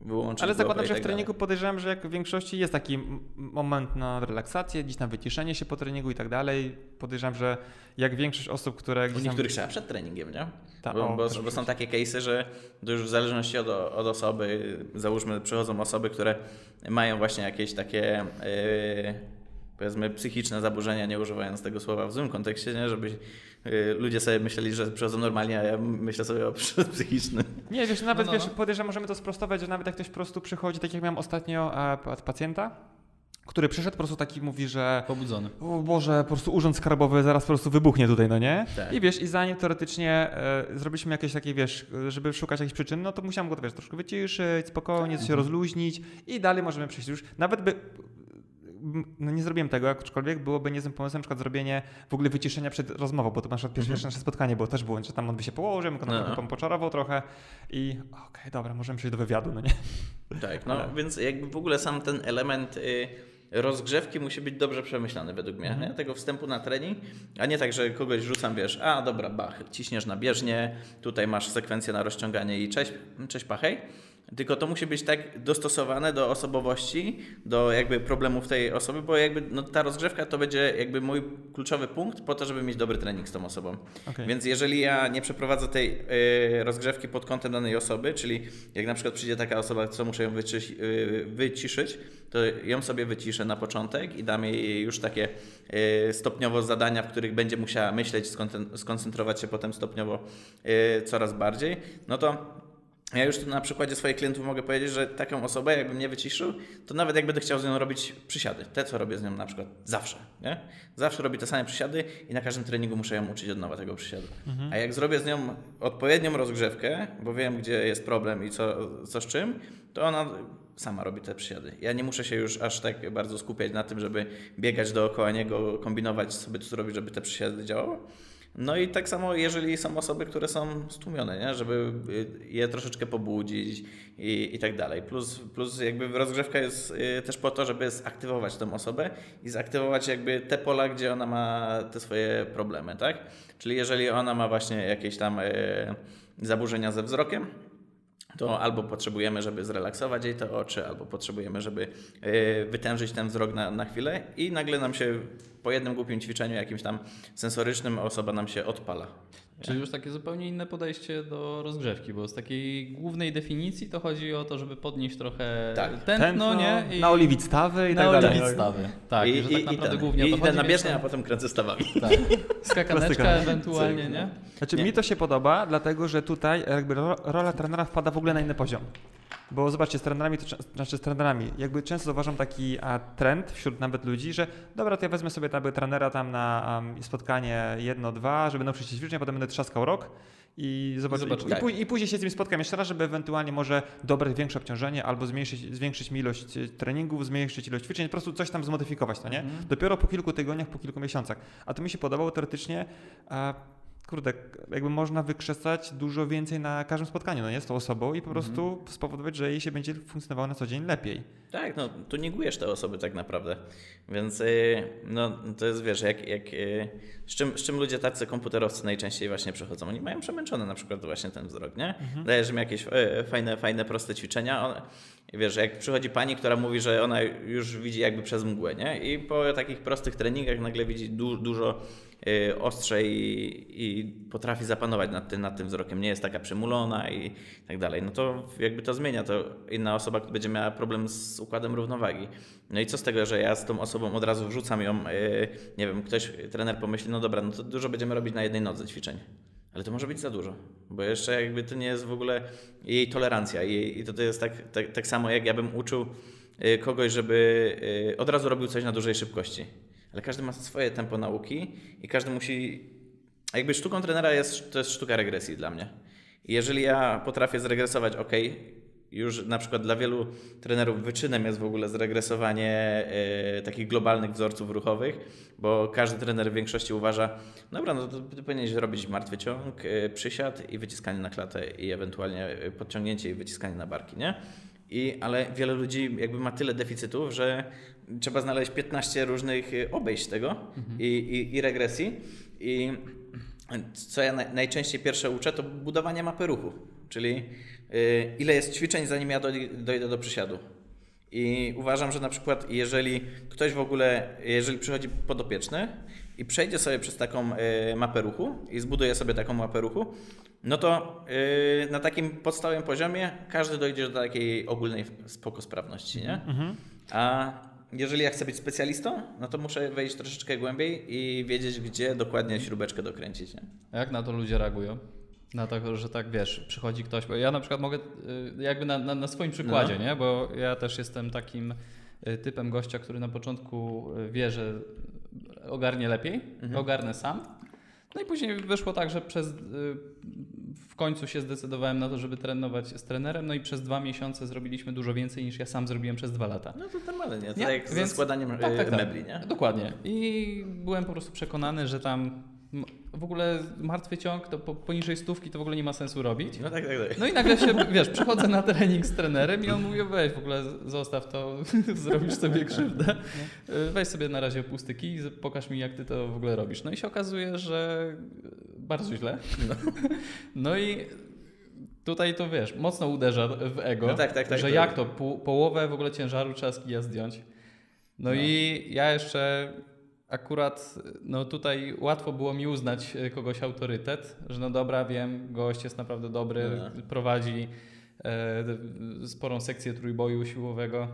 wyłączyć Ale zakładam, że w tak treningu podejrzewam, że jak w większości jest taki moment na relaksację, gdzieś na wyciszenie się po treningu i tak dalej. Podejrzewam, że jak większość osób, które U niektórych trzeba przed treningiem, nie? Ta- bo, o, bo, bo są takie case'y, że to już w zależności od, od osoby, załóżmy, przychodzą osoby, które mają właśnie jakieś takie yy, powiedzmy psychiczne zaburzenia, nie używając tego słowa w złym kontekście, nie? żeby yy, ludzie sobie myśleli, że przychodzą normalnie, a ja myślę sobie o psychicznym. Nie, wiesz, nawet No, no, wiesz, podejrzewam, możemy to sprostować, że nawet jak ktoś po prostu przychodzi, tak jak miałem ostatnio pa- pacjenta, który przyszedł, po prostu taki mówi, że Pobudzony. o Boże, po prostu urząd skarbowy zaraz po prostu wybuchnie tutaj, no nie? Tak. I wiesz, i zanim teoretycznie e, zrobiliśmy jakieś takie, wiesz, żeby szukać jakichś przyczyn, no to musiałem go, wiesz, troszkę wyciszyć, spokojnie, Tak. się rozluźnić i dalej możemy przejść już. Nawet by, no nie zrobiłem tego, aczkolwiek byłoby niezłym pomysłem na przykład zrobienie w ogóle wyciszenia przed rozmową, bo to na przykład pierwsze Mhm. nasze spotkanie było też było, że tam on by się położył, go No. no. poczarował trochę i okej, dobra, możemy przejść do wywiadu, no nie? Tak, no Ale- więc jakby w ogóle sam ten element y, rozgrzewki musi być dobrze przemyślany według mnie, Mhm. tego wstępu na trening, a nie tak, że kogoś rzucam, wiesz, a dobra, bach, ciśniesz na bieżnię, tutaj masz sekwencję na rozciąganie i cześć, cześć pachej. Tylko to musi być tak dostosowane do osobowości, do jakby problemów tej osoby, bo jakby no, ta rozgrzewka to będzie jakby mój kluczowy punkt po to, żeby mieć dobry trening z tą osobą. Okej. Więc jeżeli ja nie przeprowadzę tej y, rozgrzewki pod kątem danej osoby, czyli jak na przykład przyjdzie taka osoba, co muszę ją y, wyciszyć, to ją sobie wyciszę na początek i dam jej już takie y, stopniowo zadania, w których będzie musiała myśleć, skoncen- skoncentrować się potem stopniowo y, coraz bardziej, no to ja już tu na przykładzie swoich klientów mogę powiedzieć, że taką osobę, jakbym nie wyciszył, to nawet jak będę chciał z nią robić przysiady, te co robię z nią na przykład zawsze, nie? Zawsze robię te same przysiady i na każdym treningu muszę ją uczyć od nowa tego przysiadu. A jak zrobię z nią odpowiednią rozgrzewkę, bo wiem gdzie jest problem i co, co z czym, to ona sama robi te przysiady. Ja nie muszę się już aż tak bardzo skupiać na tym, żeby biegać dookoła niego, kombinować sobie co zrobić, żeby te przysiady działały. No i tak samo, jeżeli są osoby, które są stłumione, nie? żeby y, je troszeczkę pobudzić i, i tak dalej. Plus, plus jakby rozgrzewka jest y, też po to, żeby zaktywować tę osobę i zaktywować jakby te pola, gdzie ona ma te swoje problemy, tak? Czyli jeżeli ona ma właśnie jakieś tam y, zaburzenia ze wzrokiem, to albo potrzebujemy, żeby zrelaksować jej te oczy, albo potrzebujemy, żeby yy, wytężyć ten wzrok na, na chwilę i nagle nam się po jednym głupim ćwiczeniu jakimś tam sensorycznym osoba nam się odpala. Czyli już takie zupełnie inne podejście do rozgrzewki, bo z takiej głównej definicji to chodzi o to, żeby podnieść trochę Tak. tętno, Tętno, nie? naoliwić stawy i tak dalej. naoliwić stawy. Tak, i, że tak naprawdę ten, głównie o i to chodzi. na bieżnię, a potem kręcę stawami. Tak. Skakaneczka ewentualnie, nie? Znaczy Nie. mi to się podoba, dlatego że tutaj jakby ro- rola trenera wpada w ogóle na inny poziom. Bo zobaczcie, z trenerami, to, znaczy z trenerami, jakby często zauważam taki a, trend wśród nawet ludzi, że dobra, to ja wezmę sobie jakby trenera tam na um, spotkanie jedno, dwa, żeby nauczyć się ćwiczeń, a potem będę trzaskał rok i zobaczyć. zobaczyć. I, Tak. I później się z nim spotkam jeszcze raz, żeby ewentualnie może dobrać większe obciążenie albo zmniejszyć, zwiększyć mi ilość e, treningów, zmniejszyć ilość ćwiczeń, po prostu coś tam zmodyfikować, no nie? Mhm. Dopiero po kilku tygodniach, po kilku miesiącach. A to mi się podobało teoretycznie, a, kurde, jakby można wykrzesać dużo więcej na każdym spotkaniu, no nie, z tą osobą i po prostu spowodować, że jej się będzie funkcjonowało na co dzień lepiej. Tak, no tu negujesz te osoby tak naprawdę. Więc y, no to jest, wiesz, jak, jak, y, z, czym, z czym ludzie tacy komputerowcy najczęściej właśnie przychodzą? Oni mają przemęczony na przykład właśnie ten wzrok, nie? Dajesz im jakieś y, fajne, fajne, proste ćwiczenia. On, wiesz, jak przychodzi pani, która mówi, że ona już widzi jakby przez mgłę, nie? I po takich prostych treningach nagle widzi du, dużo ostrzej i, potrafi zapanować nad tym, nad tym wzrokiem. Nie jest taka przymulona i tak dalej. No to jakby to zmienia. To inna osoba będzie miała problem z układem równowagi. No i co z tego, że ja z tą osobą od razu wrzucam ją, y, nie wiem, ktoś, trener pomyśli, no dobra, no to dużo będziemy robić na jednej nodze ćwiczeń. Ale to może być za dużo, bo jeszcze jakby to nie jest w ogóle jej tolerancja i to, to jest tak, tak, tak samo jak ja bym uczył y, kogoś, żeby y, od razu robił coś na dużej szybkości. Ale każdy ma swoje tempo nauki i każdy musi. Jakby sztuką trenera jest, to jest sztuka regresji dla mnie. I jeżeli ja potrafię zregresować, ok, już na przykład dla wielu trenerów wyczynem jest w ogóle zregresowanie e, takich globalnych wzorców ruchowych, bo każdy trener w większości uważa, dobra, no to ty powinieneś robić martwy ciąg, e, przysiad i wyciskanie na klatę i ewentualnie e, podciągnięcie i wyciskanie na barki, nie? I, ale wiele ludzi jakby ma tyle deficytów, że trzeba znaleźć 15 różnych y, obejść tego i, i, i regresji. I co ja naj, najczęściej pierwsze uczę, to budowanie mapy ruchu, czyli y, ile jest ćwiczeń, zanim ja doj, dojdę do przysiadu. I uważam, że na przykład jeżeli ktoś w ogóle, jeżeli przychodzi podopieczny i przejdzie sobie przez taką y, mapę ruchu i zbuduje sobie taką mapę ruchu, no to na takim podstawowym poziomie każdy dojdzie do takiej ogólnej spoko sprawności, nie? A jeżeli ja chcę być specjalistą, no to muszę wejść troszeczkę głębiej i wiedzieć, gdzie dokładnie śrubeczkę dokręcić, nie? A jak na to ludzie reagują? Na to, że tak wiesz, przychodzi ktoś, bo ja na przykład mogę y, jakby na, na, na swoim przykładzie, No. nie? Bo ja też jestem takim y, typem gościa, który na początku y, wie, że ogarnie lepiej, ogarnę sam. No i później wyszło tak, że przez y, w końcu się zdecydowałem na to, żeby trenować z trenerem, no i przez dwa miesiące zrobiliśmy dużo więcej niż ja sam zrobiłem przez dwa lata. No to normalne, nie? To Nie? tak jak ze Więc- składaniem tak, tak, y, tak. mebli, nie? Dokładnie. I byłem po prostu przekonany, że tam w ogóle martwy ciąg to po, poniżej stówki to w ogóle nie ma sensu robić. No tak, tak, tak. No i nagle się, wiesz, przychodzę na trening z trenerem i on mówi, weź w ogóle zostaw to, zrobisz sobie krzywdę. Weź sobie na razie pustyki i z- pokaż mi, jak ty to w ogóle robisz. No i się okazuje, że bardzo źle. No i tutaj to wiesz, mocno uderza w ego, No tak, tak, tak, że jak to, połowę w ogóle ciężaru trzeba z kija zdjąć. No, No. i ja jeszcze akurat, no tutaj łatwo było mi uznać e, kogoś autorytet, że no dobra, wiem, gość jest naprawdę dobry, No. prowadzi e, sporą sekcję trójboju siłowego.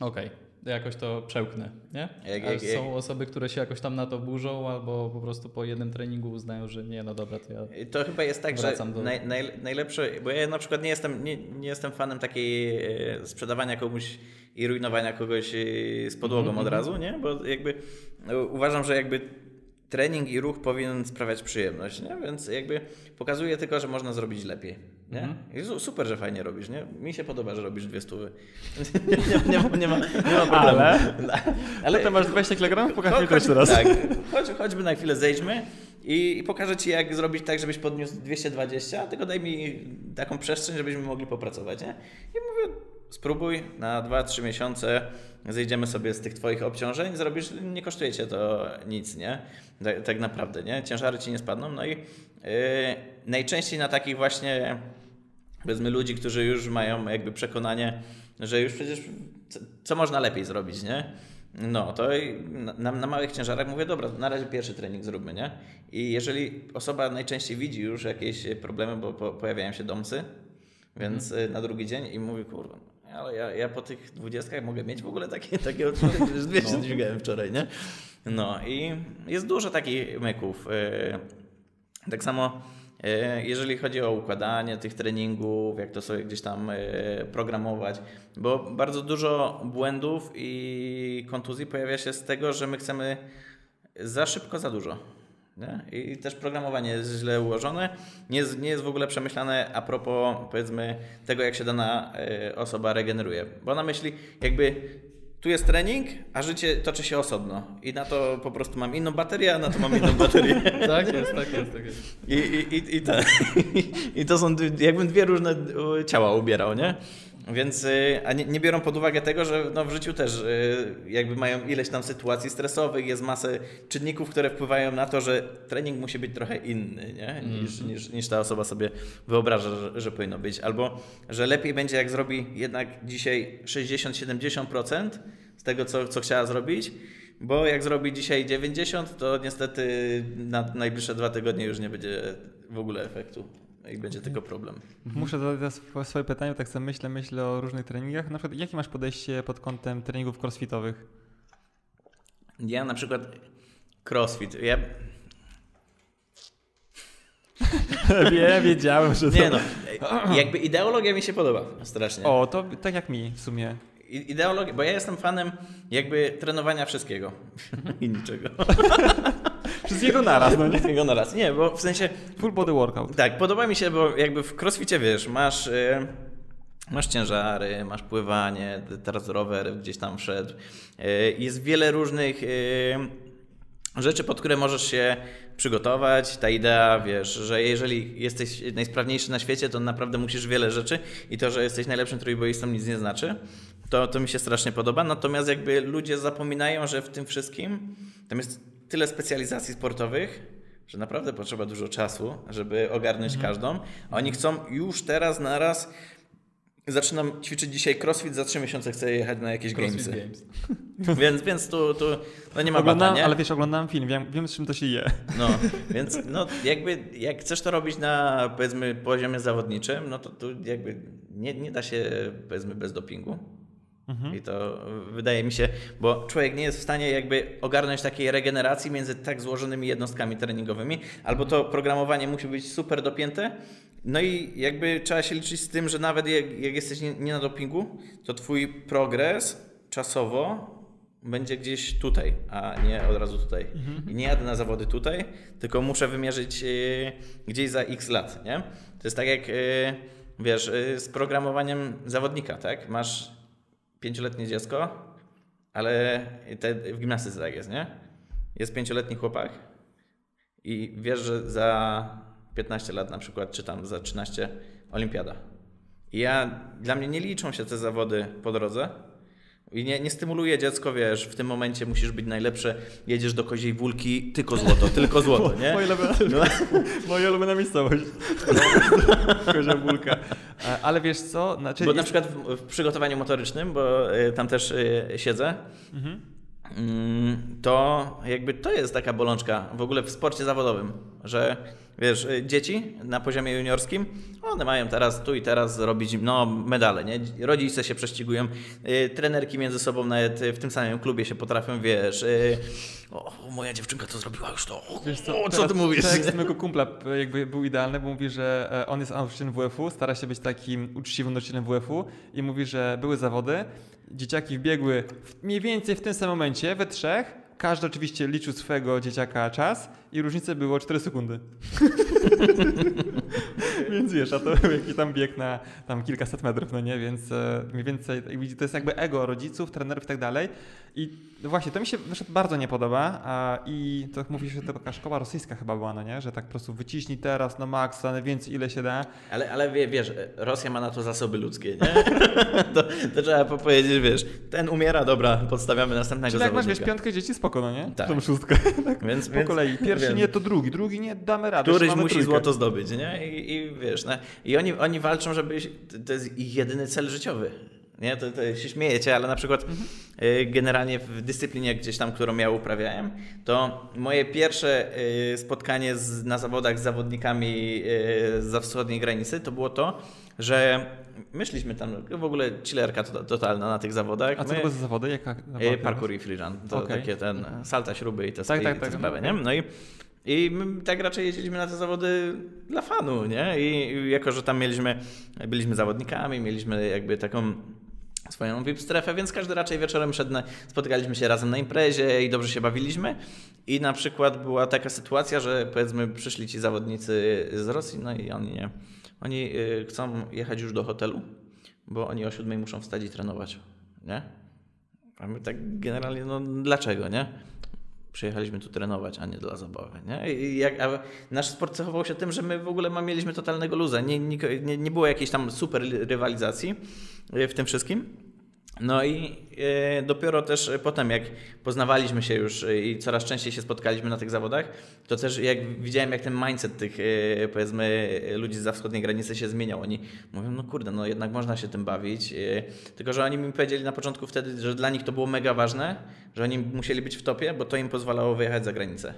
Okej, jakoś to przełknę, nie? Jak- jak- są osoby, które się jakoś tam na to burzą albo po prostu po jednym treningu uznają, że nie, no dobra, to ja... To chyba jest tak, że do- naj, naj, najlepsze, bo ja na przykład nie jestem, nie, nie jestem fanem takiej e, sprzedawania komuś i rujnowania kogoś e, z podłogą Mhm, od razu, nie? Bo jakby no, uważam, że jakby trening i ruch powinien sprawiać przyjemność, nie? Więc jakby pokazuje tylko, że można zrobić lepiej, nie? Mhm. Super, że fajnie robisz, nie? Mi się podoba, że robisz dwie stówy. nie, nie, nie, ma- nie, ma, problemu. Ale? Ale to masz 20 kg? Pokaż mi Chodź- to jeszcze raz. Tak, chodź, choćby na chwilę zejdźmy i, i pokażę Ci, jak zrobić tak, żebyś podniósł 220, tylko daj mi taką przestrzeń, żebyśmy mogli popracować, nie? I mówię, spróbuj na 2-3 miesiące, zejdziemy sobie z tych Twoich obciążeń, zrobisz, nie kosztuje Cię to nic, nie? Tak, tak naprawdę, nie? Ciężary Ci nie spadną, no i yy, najczęściej na takich właśnie powiedzmy ludzi, którzy już mają jakby przekonanie, że już przecież co, można lepiej zrobić, nie? No, to na, na, małych ciężarach mówię, dobra, na razie pierwszy trening zróbmy, nie? I jeżeli osoba najczęściej widzi już jakieś problemy, bo po, pojawiają się domcy, więc mhm. na drugi dzień i mówi, kurwa, ale ja, ja po tych dwudziestkach mogę mieć w ogóle takie, takie odczucie, że 200 no. dźwigałem wczoraj, nie? No i jest dużo takich myków. Y, tak samo jeżeli chodzi o układanie tych treningów, jak to sobie gdzieś tam y, programować, bo bardzo dużo błędów i kontuzji pojawia się z tego, że my chcemy za szybko, za dużo. Nie? I też programowanie jest źle ułożone, nie jest, nie jest w ogóle przemyślane a propos powiedzmy tego, jak się dana y, osoba regeneruje. Bo na myśli, jakby tu jest trening, a życie toczy się osobno. I na to po prostu mam inną baterię, a na to mam inną baterię. tak jest, tak jest, tak jest. I, i, i, i, to, i to są jakbym dwie różne ciała ubierał, nie? Więc y, a nie, nie, biorą pod uwagę tego, że no w życiu też y, jakby mają ileś tam sytuacji stresowych, jest masę czynników, które wpływają na to, że trening musi być trochę inny nie? Niż, mm. niż, niż ta osoba sobie wyobraża, że, że powinno być. Albo że lepiej będzie, jak zrobi jednak dzisiaj 60-70% z tego, co, co chciała zrobić, bo jak zrobi dzisiaj 90, to niestety na najbliższe dwa tygodnie już nie będzie w ogóle efektu i będzie tylko problem. Muszę zadać swoje pytanie, tak sobie myślę, myślę o różnych treningach. Na przykład, jakie masz podejście pod kątem treningów crossfitowych? Ja na przykład crossfit. Ja... Wiem, wiedziałem, że to... Nie no, jakby ideologia mi się podoba strasznie. O, to tak jak mi w sumie. Ideologia, bo ja jestem fanem jakby trenowania wszystkiego i niczego. Wszystkiego naraz, no nie? Wszystkiego naraz. Nie, bo w sensie... Full body workout. Tak, podoba mi się, bo jakby w crossficie, wiesz, masz... Yy, masz ciężary, masz pływanie, teraz rower gdzieś tam wszedł. Yy, jest wiele różnych yy, rzeczy, pod które możesz się przygotować. Ta idea, wiesz, że jeżeli jesteś najsprawniejszy na świecie, to naprawdę musisz wiele rzeczy i to, że jesteś najlepszym trójboistą nic nie znaczy. To, to mi się strasznie podoba. Natomiast jakby ludzie zapominają, że w tym wszystkim tam jest tyle specjalizacji sportowych, że naprawdę potrzeba dużo czasu, żeby ogarnąć mhm. każdą. A oni chcą już teraz, naraz. Zaczynam ćwiczyć dzisiaj crossfit, za trzy miesiące chcę jechać na jakieś crossfit gamesy. Games. więc, więc tu, tu no nie ma oglądałem, bata, Ale wiesz, oglądałem film, wiem, wiem z czym to się je. No, więc no, jakby jak chcesz to robić na powiedzmy poziomie zawodniczym, no to tu jakby nie, nie da się powiedzmy bez dopingu. Mhm. I to wydaje mi się, bo człowiek nie jest w stanie jakby ogarnąć takiej regeneracji między tak złożonymi jednostkami treningowymi, albo to programowanie musi być super dopięte. No i jakby trzeba się liczyć z tym, że nawet jak, jak jesteś nie, nie na dopingu, to twój progres czasowo będzie gdzieś tutaj, a nie od razu tutaj. Mhm. I nie jadę na zawody tutaj, tylko muszę wymierzyć yy, gdzieś za x lat, nie? To jest tak jak, yy, wiesz, yy, z programowaniem zawodnika, tak? Masz pięcioletnie dziecko, ale te, w gimnastyce tak jest, nie? Jest pięcioletni chłopak i wiesz, że za 15 lat na przykład, czy tam za 13 olimpiada. I ja, dla mnie nie liczą się te zawody po drodze, i nie, nie stymuluje dziecko, wiesz, w tym momencie musisz być najlepsze, jedziesz do koziej wólki, tylko złoto, tylko złoto, nie? Moja ulubiona, no. moja ulubiona miejscowość. Kozia wólka. E, ale wiesz co? Znaczy, bo jest... na przykład w, w, przygotowaniu motorycznym, bo y, tam też y, siedzę, mhm. Mm, to jakby to jest taka bolączka w ogóle w sporcie zawodowym, że Wiesz, y, dzieci na poziomie juniorskim, one mają teraz, tu i teraz robić no, medale, nie? Rodzice się prześcigują, y, trenerki między sobą nawet w tym samym klubie się potrafią, wiesz, y, o, moja dziewczynka to zrobiła już to, o, wiesz co, o, co ty mówisz? Tekst mojego kumpla jakby był idealny, bo mówi, że e, on jest nauczycielem WF-u, stara się być takim uczciwym nauczycielem WF-u i mówi, że były zawody, dzieciaki wbiegły mniej więcej w tym samym momencie, we trzech, każdy oczywiście liczył swojego dzieciaka czas i różnice było 4 sekundy. Więc wiesz, a to był jakiś tam bieg na tam kilkaset metrów, no nie? Więc e, mniej więcej to jest jakby ego rodziców, trenerów i tak dalej. I właśnie, to mi się bardzo nie podoba a, i to mówi się, że to taka szkoła rosyjska chyba była, no nie? Że tak po prostu wyciśnij teraz na maksa, najwięcej ile się da. Ale, ale wie, wiesz, Rosja ma na to zasoby ludzkie, nie? to, to, trzeba powiedzieć, wiesz, ten umiera, dobra, podstawiamy następnego Czyli jak masz, wiesz, piątkę dzieci, spoko, no nie? Tak. Tą szóstkę. tak, więc, po więc, kolei. Pierwszy pierwszy nie, to drugi, drugi nie, damy radę. Któryś musi trójkę. złoto zdobyć, nie? I, i wiesz, no. i oni, oni walczą, żeby, to jest ich jedyny cel życiowy. Nie, to, to się śmiejecie, ale na przykład mhm. Y, generalnie w dyscyplinie gdzieś tam, którą ja uprawiałem, to moje pierwsze y, spotkanie z, na zawodach z zawodnikami y, za wschodniej granicy to było to, że myśliśmy tam, w ogóle chillerka to- totalna na tych zawodach. A co My- to były za zawody? Jaka E, zawody? Parkour i freerun. To Okej. takie ten salta śruby i te, Tak, i tak, te tak, sprawy, no, nie? No i, i my tak raczej jeździliśmy na te zawody dla fanu, nie? I, I jako, że tam mieliśmy, byliśmy zawodnikami, mieliśmy jakby taką swoją VIP strefę, więc każdy raczej wieczorem szedł na, spotykaliśmy się razem na imprezie i dobrze się bawiliśmy. I na przykład była taka sytuacja, że powiedzmy przyszli ci zawodnicy z Rosji, no i oni nie, oni y, chcą jechać już do hotelu, bo oni o siódmej muszą wstać i trenować, nie? A my tak generalnie, no dlaczego, nie? Przyjechaliśmy tu trenować, a nie dla zabawy, nie? I jak, a nasz sport cechował się tym, że my w ogóle mieliśmy totalnego luza. Nie, nie, nie było jakiejś tam super rywalizacji y, w tym wszystkim. No i e, dopiero też potem, jak poznawaliśmy się już e, i coraz częściej się spotkaliśmy na tych zawodach, to też jak widziałem, jak ten mindset tych, e, powiedzmy, ludzi za wschodniej granicy się zmieniał. Oni mówią, no kurde, no jednak można się tym bawić. Tylko, że oni mi powiedzieli na początku wtedy, że dla nich to było mega ważne, że oni musieli być w topie, bo to im pozwalało wyjechać za granicę.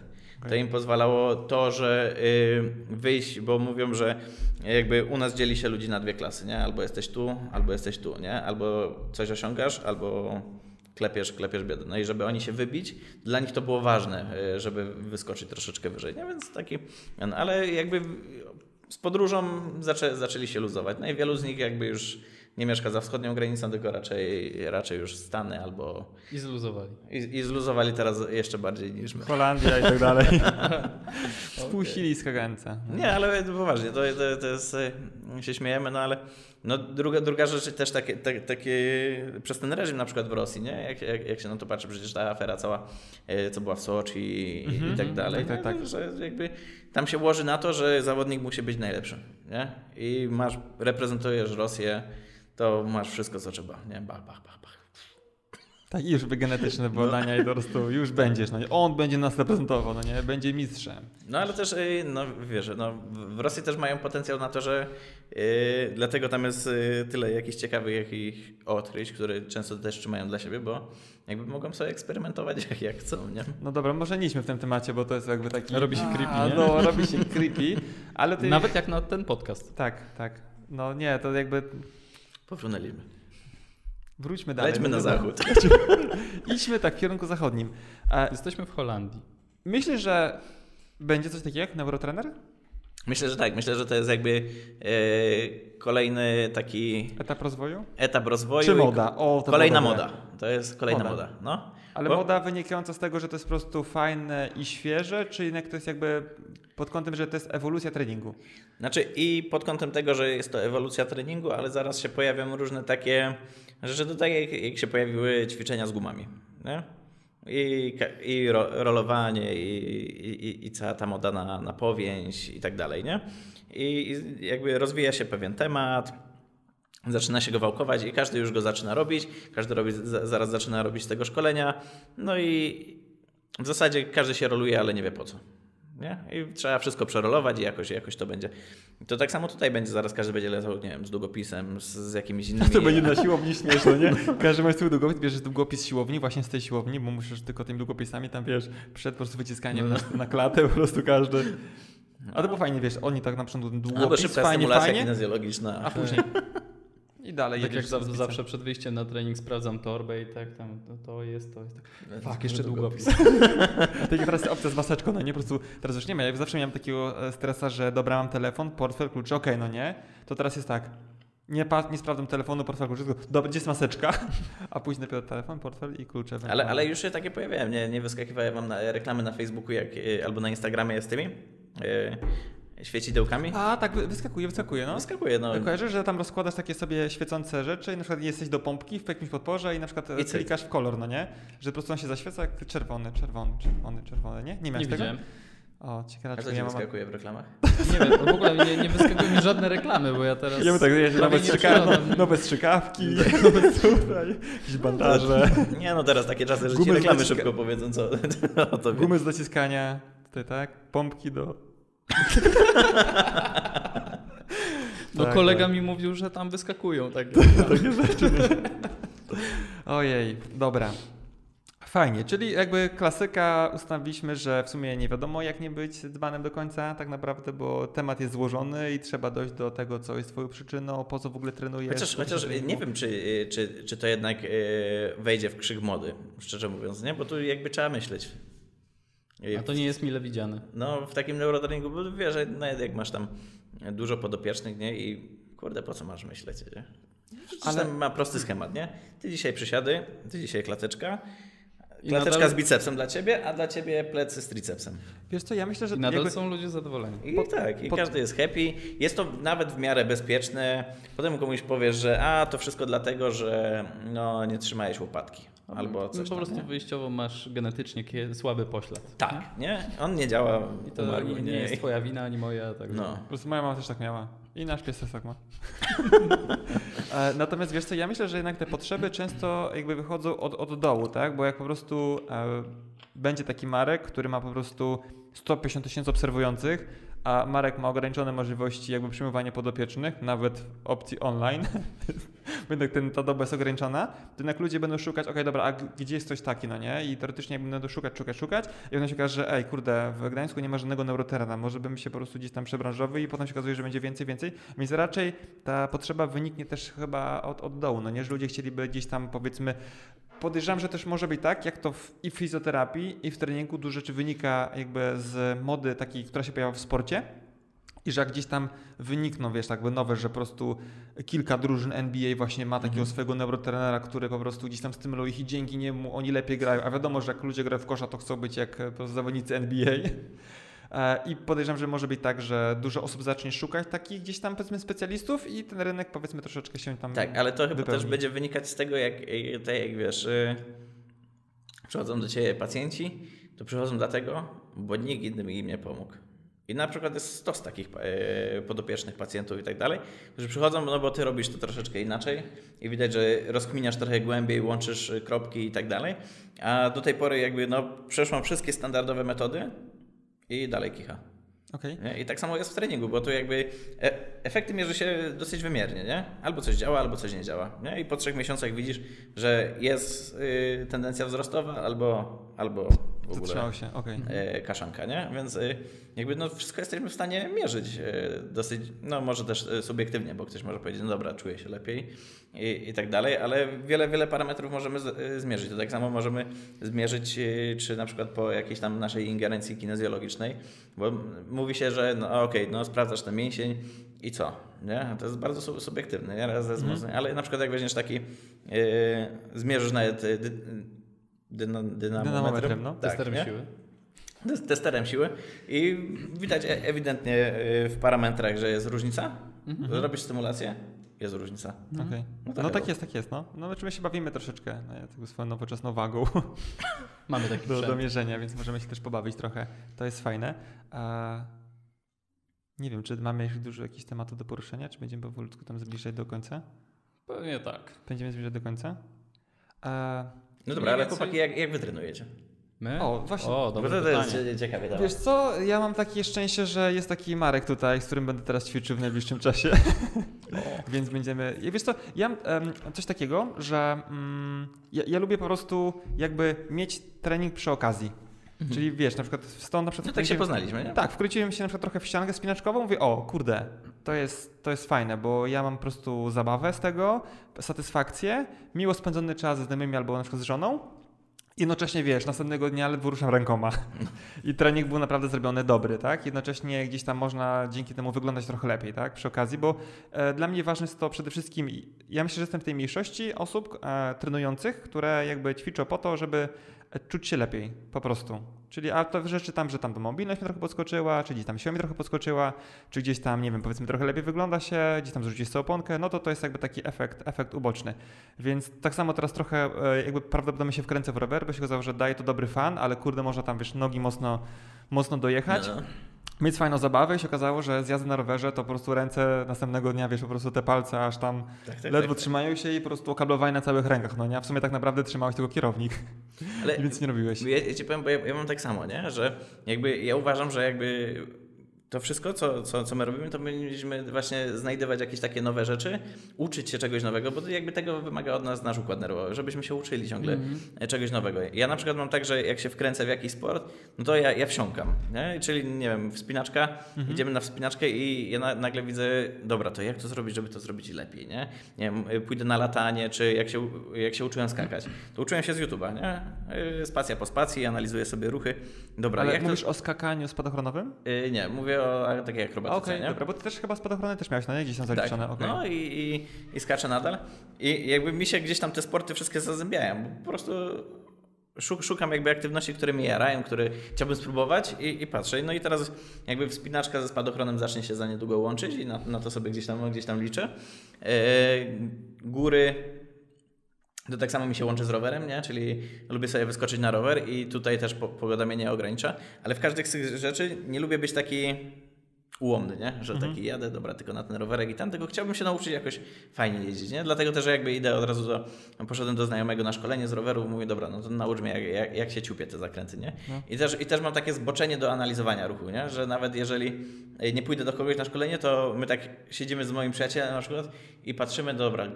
To im pozwalało to, że y, wyjść, bo mówią, że jakby u nas dzieli się ludzi na dwie klasy, nie? Albo jesteś tu, albo jesteś tu, nie? Albo coś osiągasz, albo klepiesz, klepiesz biedę. No i żeby oni się wybić, dla nich to było ważne, y, żeby wyskoczyć troszeczkę wyżej, nie? Więc taki, no, ale jakby z podróżą zaczę, zaczęli się luzować. No i wielu z nich jakby już nie mieszka za wschodnią granicą, tylko raczej, raczej już Stany albo I zluzowali. i, i zluzowali teraz jeszcze bardziej niż my. Holandia i tak dalej. Spuścili z ręce. Nie, ale poważnie, to, to, to jest, e, się śmiejemy, no ale no druga, druga rzecz też takie, takie, takie przez ten reżim na przykład w Rosji, nie? Jak, jak, jak się na to patrzy, przecież ta afera cała, e, co była w Soczi i, i tak dalej, tak, tak, nie? że jakby tam się łoży na to, że zawodnik musi być najlepszy, nie? I masz, reprezentujesz Rosję, to masz wszystko, co trzeba, nie? Bach, bach, bach, bach. Tak, już by genetyczne badania i po prostu już będziesz, no nie? On będzie nas reprezentował, no nie? Będzie mistrzem. No ale też, y, no wiesz, no, w Rosji też mają potencjał na to, że yy, dlatego tam jest y, tyle jakichś ciekawych jakich odkryć, które często też trzymają dla siebie, bo jakby mogą sobie eksperymentować jak, jak chcą, nie? No dobra, może nie idźmy w tym temacie, bo to jest jakby taki... Robi się creepy, A, nie? No, robi się creepy, ale ty... Nawet jak na ten podcast. Tak, tak. No nie, to jakby... Powrunęliśmy. Wróćmy dalej. Lećmy na zachód. Idźmy tak w kierunku zachodnim. Jesteśmy w Holandii. myślisz, że będzie coś takiego jak neurotrener? Myślę, że tak. Myślę, że to jest jakby e, kolejny taki Etap rozwoju? etap rozwoju. Czy moda? O, Kolejna moda. To jest kolejna Moda. moda. No. Ale Bo- moda wynikająca z tego, że to jest po prostu fajne i świeże, czy jednak to jest jakby pod kątem, że to jest ewolucja treningu? Znaczy i pod kątem tego, że jest to ewolucja treningu, ale zaraz się pojawią różne takie rzeczy, to tak jak, jak się pojawiły ćwiczenia z gumami. Nie? I, i ro, rolowanie, i, i, i cała ta moda na, na powięź i tak dalej. Nie? I, I jakby rozwija się pewien temat, zaczyna się go wałkować i każdy już go zaczyna robić, każdy robi, za- zaraz zaczyna robić tego szkolenia, no i w zasadzie każdy się roluje, ale nie wie po co. Nie? I trzeba wszystko przerolować i jakoś, jakoś to będzie. To tak samo tutaj będzie, zaraz każdy będzie latał, nie wiem, z długopisem, z, z jakimiś innymi... To będzie na siłowni śmieszne, nie? Każdy ma swój długopis, bierzesz długopis z siłowni, właśnie z tej siłowni, bo musisz tylko tymi długopisami tam, wiesz, przed po prostu wyciskaniem na, na klatę po prostu każdy. A to było fajnie, wiesz, oni tak na przykład długopis, szybka fajnie, stymulacja fajnie, kinezjologiczna. a później i dalej Tak jak jedziesz za, z rozbicem. zawsze przed wyjściem na trening sprawdzam torbę i tak tam to, to jest, to jest. Tak. Fak, Fak, jeszcze długopis. Tak jak teraz opcja z maseczką, no nie, po prostu teraz już nie ma. Ja zawsze miałem takiego e, stresa, że dobra, mam telefon, portfel, klucze, okej, no nie. To teraz jest tak, nie, pa- nie sprawdzam telefonu, portfel, klucze, tylko dobra, gdzie jest maseczka? A później dopiero telefon, portfel i klucze. Ale, ale już się takie pojawiają, nie, nie wyskakiwały wam na reklamy na Facebooku jak, y, albo na Instagramie z tymi yy, świecidełkami? A, tak, wy- wyskakuje, wyskakuje, no. Wyskakuje, no. Kojarzysz, że tam rozkładasz takie sobie świecące rzeczy i na przykład jesteś do pompki w jakimś podporze i na przykład e, I klikasz w kolor, no nie? Że po prostu on się zaświeca jak czerwony, czerwony, czerwony, czerwony, nie? Nie miałeś Nie tego? widziałem. O, ciekawe, czy ci ja mam... wyskakuje w reklamach? Nie wiem, w ogóle nie, nie wyskakują mi żadne reklamy, bo ja teraz. Ja bym tak, ja, nowe, nie strzyka... przeglądam. nowe strzykawki, nowe tutaj, jakieś bandaże, Nie no, teraz takie czasy, że ci Gumy reklamy z naciska- szybko powiedzą, co o tobie. gumy z dociskania, tutaj tak, pompki do... No Tak, kolega tak. mi mówił, że tam wyskakują tak. Ojej, dobra. Fajnie, czyli jakby klasyka ustawiliśmy, że w sumie nie wiadomo jak nie być dbanym do końca tak naprawdę, bo temat jest złożony i trzeba dojść do tego, co jest twoją przyczyną, po co w ogóle trenujesz. Chociaż, chociaż treningu. nie wiem, czy, czy, czy to jednak e, wejdzie w krzyk mody, szczerze mówiąc, nie? Bo tu jakby trzeba myśleć. A to nie jest mile widziane. No, w takim neurotreningu, bo wiesz, że nawet jak masz tam dużo podopiecznych, nie? I kurde, po co masz myśleć, nie? Ale Ale- ma prosty schemat, nie? Ty dzisiaj przysiady, ty dzisiaj klateczka. I Klateczka nadal- z bicepsem dla ciebie, a dla ciebie plecy z tricepsem. Wiesz co, ja myślę, że I nadal jakby... są ludzie zadowoleni. I tak, i pod- każdy jest happy. Jest to nawet w miarę bezpieczne. Potem komuś powiesz, że a, to wszystko dlatego, że no, nie trzymałeś łopatki. Albo No, coś Po prostu nie? wyjściowo masz genetycznie słaby poślad. Tak, nie? On nie działa, I to umarł, nie, nie jest twoja wina, ani moja. Tak No. Po prostu moja mama też tak miała. I nasz pies też tak ma. E, Natomiast wiesz co, ja myślę, że jednak te potrzeby często jakby wychodzą od, od dołu, tak? Bo jak po prostu e, będzie taki Marek, który ma po prostu 150 tysięcy obserwujących, a Marek ma ograniczone możliwości jakby przyjmowania podopiecznych, nawet w opcji online, jednak ten, ta doba jest ograniczona, to jednak ludzie będą szukać, okej, dobra, a gdzie jest coś taki, no nie? I teoretycznie będą szukać, szukać, szukać i potem się okaże, że ej, kurde, w Gdańsku nie ma żadnego neuroterena, może bym się po prostu gdzieś tam przebranżowy i potem się okazuje, że będzie więcej, więcej, więc raczej ta potrzeba wyniknie też chyba od, od dołu, no nie? Że ludzie chcieliby gdzieś tam powiedzmy Podejrzewam, że też może być tak, jak to w, i w fizjoterapii, i w treningu dużo rzeczy wynika jakby z mody takiej, która się pojawia w sporcie. I że jak gdzieś tam wynikną, wiesz, jakby nowe, że po prostu kilka drużyn NBA właśnie ma takiego Mhm. swojego neurotrenera, który po prostu gdzieś tam stymuluje ich i dzięki niemu oni lepiej grają. A wiadomo, że jak ludzie grają w kosza, to chcą być jak e, po zawodnicy NBA. E, I podejrzewam, że może być tak, że dużo osób zacznie szukać takich gdzieś tam powiedzmy specjalistów i ten rynek powiedzmy troszeczkę się tam Tak, ale to chyba wypełni. też będzie wynikać z tego, jak, tak jak wiesz, y, przychodzą do ciebie pacjenci, to przychodzą dlatego, bo nikt inny im nie pomógł. I na przykład jest stos takich y, podopiecznych pacjentów i tak dalej, którzy przychodzą, no bo ty robisz to troszeczkę inaczej i widać, że rozkminiasz trochę głębiej, łączysz y, kropki i tak dalej, a do tej pory jakby no przeszłam wszystkie standardowe metody i dalej kicha. Nie? I tak samo jest w treningu, bo tu jakby e- efekty mierzy się dosyć wymiernie, nie? Albo coś działa, albo coś nie działa. Nie? I po trzech miesiącach widzisz, że jest y, tendencja wzrostowa, albo, albo Zatrzymało się, okej. e, kaszanka, nie? Więc y, jakby no wszystko jesteśmy w stanie mierzyć e, dosyć, no może też e, subiektywnie, bo ktoś może powiedzieć, no dobra, czuję się lepiej i, i tak dalej, ale wiele, wiele parametrów możemy z, e, zmierzyć. To tak samo możemy zmierzyć, e, czy na przykład po jakiejś tam naszej ingerencji kinezjologicznej, bo mówi się, że no okej, no sprawdzasz ten mięsień i co, nie? To jest bardzo su- subiektywne, nie? Raz wzmocnieniem, ale na przykład jak weźmiesz taki, e, zmierzysz nawet e, dyna, dynamometrem, Dynamometrem, no. tak, Testerem nie? siły. Test- testerem siły i widać e- ewidentnie e, w parametrach, że jest różnica. Robisz stymulację, jest różnica. Okej. No No, tak, tak no. jest, tak jest. No, no znaczy my się bawimy troszeczkę no, swoją nowoczesną wagą Mamy taki do, do mierzenia, więc możemy się też pobawić trochę. To jest fajne. A... Nie wiem, czy mamy jeszcze dużo jakichś tematów do poruszenia, czy będziemy powolutku tam zbliżać do końca? Pewnie tak. Będziemy zbliżać do końca? No dobra, ale więcej- chłopaki, jak, jak wy trenujecie? My? O, właśnie. O, dobre to, to jest ciekawie. Wiesz co, ja mam takie szczęście, że jest taki Marek tutaj, z którym będę teraz ćwiczył w najbliższym czasie. Więc będziemy. Wiesz co, ja mam em, coś takiego, że mm, ja, ja lubię po prostu jakby mieć trening przy okazji. Czyli wiesz, na przykład stąd na przykład. No tak się poznaliśmy, nie? Tak, wkróciłem się na przykład trochę w ściankę spinaczkową, mówię, o kurde, to jest, to jest fajne, bo ja mam po prostu zabawę z tego, satysfakcję, miło spędzony czas ze znajomymi albo na przykład z żoną. Jednocześnie wiesz, następnego dnia ledwo ruszam rękoma. I trening był naprawdę zrobiony dobry, tak? Jednocześnie gdzieś tam można dzięki temu wyglądać trochę lepiej, tak? Przy okazji, bo e, dla mnie ważne jest to przede wszystkim, ja myślę, że jestem w tej mniejszości osób e, trenujących, które jakby ćwiczą po to, żeby e, czuć się lepiej, po prostu. Czyli a to rzeczy tam, że tam ta mobilność mi trochę podskoczyła, czy gdzieś tam siła mi trochę podskoczyła, czy gdzieś tam, nie wiem, powiedzmy trochę lepiej wygląda się, gdzieś tam zrzucić sobie oponkę, no to to jest jakby taki efekt, efekt uboczny. Więc tak samo teraz trochę e, jakby prawdopodobnie się wkręcę w rower, bo się okazało, że daje to dobry fan, ale kurde, można tam, wiesz, nogi mocno, mocno dojechać. No. Mieć fajną zabawę i się okazało, że z jazdy na rowerze to po prostu ręce następnego dnia, wiesz, po prostu te palce aż tam Tak, tak, ledwo tak, trzymają się i po prostu okablowali na całych rękach, no nie? A w sumie tak naprawdę trzymałeś tylko kierownik, Ale więc nie robiłeś. ja, ja ci powiem, bo ja, ja mam tak samo, nie? Że jakby ja uważam, że jakby to wszystko, co, co, co my robimy, to mieliśmy właśnie znajdywać jakieś takie nowe rzeczy, uczyć się czegoś nowego, bo jakby tego wymaga od nas nasz układ nerwowy, żebyśmy się uczyli ciągle Mhm. czegoś nowego. Ja na przykład mam tak, że jak się wkręcę w jakiś sport, no to ja, ja wsiąkam. Nie? Czyli, nie wiem, wspinaczka, Mhm. idziemy na wspinaczkę i ja na, nagle widzę, dobra, to jak to zrobić, żeby to zrobić lepiej, nie? Nie wiem, pójdę na latanie, czy jak się, jak się uczyłem skakać, to uczyłem się z YouTube'a, nie? Y, Spacja po spacji, analizuję sobie ruchy. Dobra, Ale jak mówisz to... o skakaniu spadochronowym? Y, Nie, mówię o takiej Okej, akrobatyce, dobra, bo ty też chyba spadochrony też miałeś, no nie? Gdzieś tam zaliczone, okej. No i, i, i skaczę nadal. I jakby mi się gdzieś tam te sporty wszystkie zazębiają, bo po prostu szuk- szukam jakby aktywności, które mnie jarają, które chciałbym spróbować i, i patrzę. No i teraz jakby wspinaczka ze spadochronem zacznie się za niedługo łączyć i na, na to sobie gdzieś tam, gdzieś tam liczę. E, góry to tak samo mi się łączy z rowerem, nie? Czyli lubię sobie wyskoczyć na rower i tutaj też po, pogoda mnie nie ogranicza, ale w każdej z tych rzeczy nie lubię być taki ułomny, nie? Że taki jadę, dobra, tylko na ten rowerek i tam, tylko chciałbym się nauczyć jakoś fajnie jeździć, nie? Dlatego też jakby idę od razu do, poszedłem do znajomego na szkolenie z roweru, mówię, dobra, no to naucz mnie jak, jak, jak się ciupie te zakręty, nie? I, też, I też mam takie zboczenie do analizowania ruchu, nie? Że nawet jeżeli e, nie pójdę do kogoś na szkolenie, to my tak siedzimy z moim przyjacielem na przykład i patrzymy, dobra,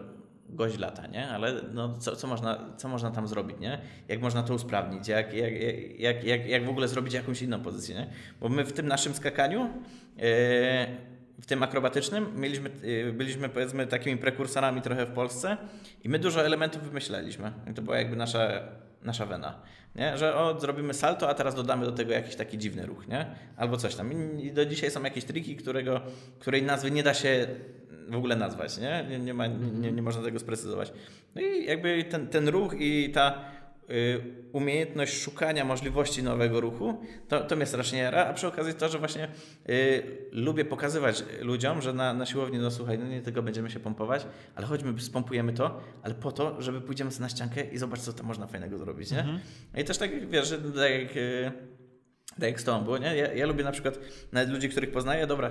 gość lata, nie? Ale no, co, co, można, co można tam zrobić, nie? Jak można to usprawnić? Jak, jak, jak, jak, jak w ogóle zrobić jakąś inną pozycję, nie? Bo my w tym naszym skakaniu, yy, w tym akrobatycznym, mieliśmy, yy, byliśmy powiedzmy takimi prekursorami trochę w Polsce i my dużo elementów wymyśleliśmy. I to była jakby nasza, nasza wena. Nie? Że o, zrobimy salto, a teraz dodamy do tego jakiś taki dziwny ruch, nie? Albo coś tam. I do dzisiaj są jakieś triki, którego, której nazwy nie da się w ogóle nazwać, nie? Nie, nie, ma, nie, nie można tego sprecyzować. No i jakby ten, ten ruch i ta y, umiejętność szukania możliwości nowego ruchu, to, to mnie strasznie jara, a przy okazji to, że właśnie y, lubię pokazywać ludziom, że na, na siłowni, no słuchaj, no nie tylko będziemy się pompować, ale chodźmy, spompujemy to, ale po to, żeby pójdziemy na ściankę i zobacz, co tam można fajnego zrobić, nie? I też tak, wiesz, że tak jak... Y, tak jak z tobą było, nie? Ja, ja lubię na przykład nawet ludzi, których poznaję, dobra,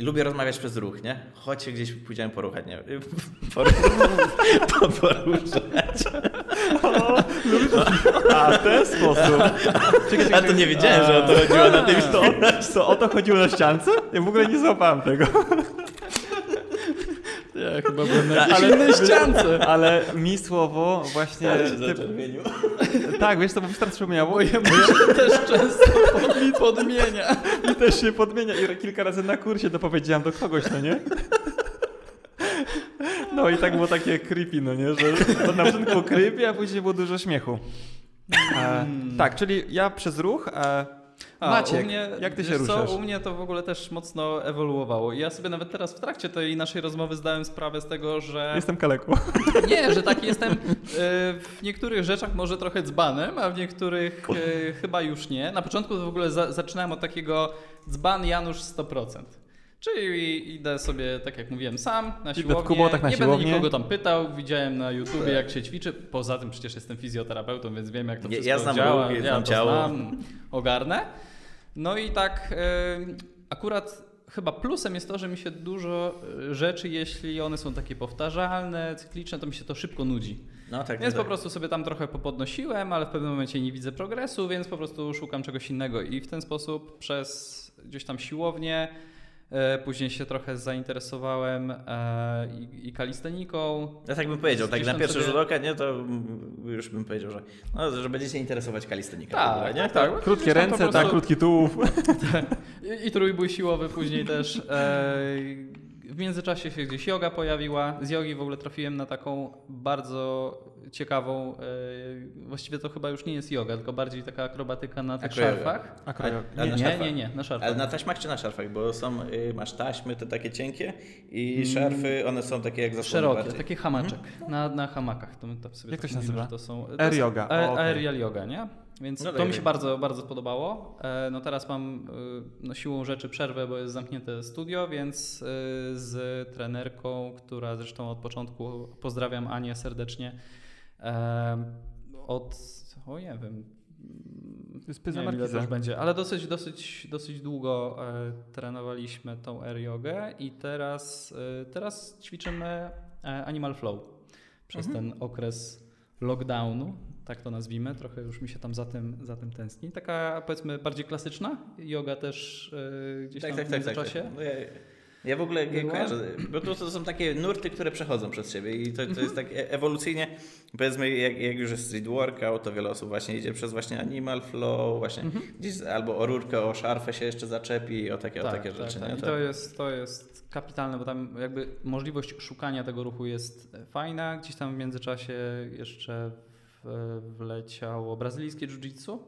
Lubię rozmawiać przez ruch, nie? Chodźcie gdzieś, pójdziemy poruchać, nie? Por- poruszać. A, w ten sposób. Czekaj, A to nie wiedziałem, że o to chodziło na tym To, to o to chodziło na ściance? Ja w ogóle nie złapałem tego. Ja chyba byłem na jakiejś innej ściance. Ale mi słowo właśnie... Ale się Ty, zaczerwienił. tak, wiesz co, bo wystarczy przypomniało. Bo jemu się też często pod- podmienia. I też się podmienia i kilka razy na kursie to powiedziałem do kogoś, no nie? No i tak było takie creepy, no nie? Że to na początku creepy, a później było dużo śmiechu. E, tak, czyli ja przez ruch. E, A, Maciek, u mnie, jak ty się ruszasz? Co, u mnie to w ogóle też mocno ewoluowało. Ja sobie nawet teraz w trakcie tej naszej rozmowy zdałem sprawę z tego, że Jestem kaleką. nie, że taki jestem e, w niektórych rzeczach może trochę dzbanem, a w niektórych e, chyba już nie. Na początku to w ogóle za, zaczynałem od takiego dzban Janusz 100%. Czyli idę sobie, tak jak mówiłem, sam na w siłownię. kubotach na nie siłownię. będę nikogo tam pytał, widziałem na YouTubie jak się ćwiczy. Poza tym przecież jestem fizjoterapeutą, więc wiem jak to Ja- wszystko ja znam działa. ruch, ja znam to ciało. znam, ogarnę. No i tak y, akurat chyba plusem jest to, że mi się dużo y, rzeczy, jeśli one są takie powtarzalne, cykliczne, to mi się to szybko nudzi. No tak, Więc tak. po prostu sobie tam trochę popodnosiłem, ale w pewnym momencie nie widzę progresu, więc po prostu szukam czegoś innego i w ten sposób przez gdzieś tam siłownię, e, później się trochę zainteresowałem e, i, i kalisteniką. Ja tak bym powiedział, tak na pierwszy sobie- rzut oka, nie, to już bym powiedział, że, no, że będziecie interesować kalisteniką. Tak, ogóle, nie? tak, tak. Krótkie ręce, prostu- tak, krótki tułów. I, I trójbój siłowy później też. W międzyczasie się gdzieś yoga pojawiła. Z jogi w ogóle trafiłem na taką bardzo ciekawą, e, właściwie to chyba już nie jest yoga, tylko bardziej taka akrobatyka na tych Akroyoga. szarfach. Akroyoga. Nie, na nie, szarfach? nie, nie, na szarfach. Ale na taśmach czy na szarfach? Bo są, y, masz taśmy te takie cienkie i Mm. szarfy, one są takie jak zasłony Szerokie, bardziej. taki hamaczek na, na hamakach. To my tam sobie Jak to tak się mówimy, nazywa? że To są, to Air yoga. Aerial yoga, nie? Więc No to mi się bardzo, bardzo spodobało. E, No teraz mam y, no, siłą rzeczy przerwę, bo jest zamknięte studio, więc y, z trenerką, która zresztą od początku pozdrawiam Anię serdecznie. e, Od, o nie wiem, To jest pyza nie wiem, będzie, ale dosyć, dosyć, dosyć długo e, trenowaliśmy tą air jogę i teraz, e, teraz ćwiczymy e, Animal Flow przez Mhm. ten okres lockdownu. Tak to nazwijmy, trochę już mi się tam za tym, za tym tęskni. Taka powiedzmy bardziej klasyczna, yoga też yy, gdzieś Tak, tam tak, w tak. tak, międzyczasie. tak. No ja, ja w ogóle Była? kojarzę, bo to, to są takie nurty, które przechodzą przez siebie i to, to jest tak e- ewolucyjnie, powiedzmy jak, jak już jest street workout, to wiele osób właśnie idzie przez właśnie animal flow, właśnie gdzieś albo o rurkę, o szarfę się jeszcze zaczepi, o takie, o takie rzeczy. tak. nie? I To- jest, to jest kapitalne, bo tam jakby możliwość szukania tego ruchu jest fajna. Gdzieś tam w międzyczasie jeszcze wleciało brazylijskie jiu-jitsu.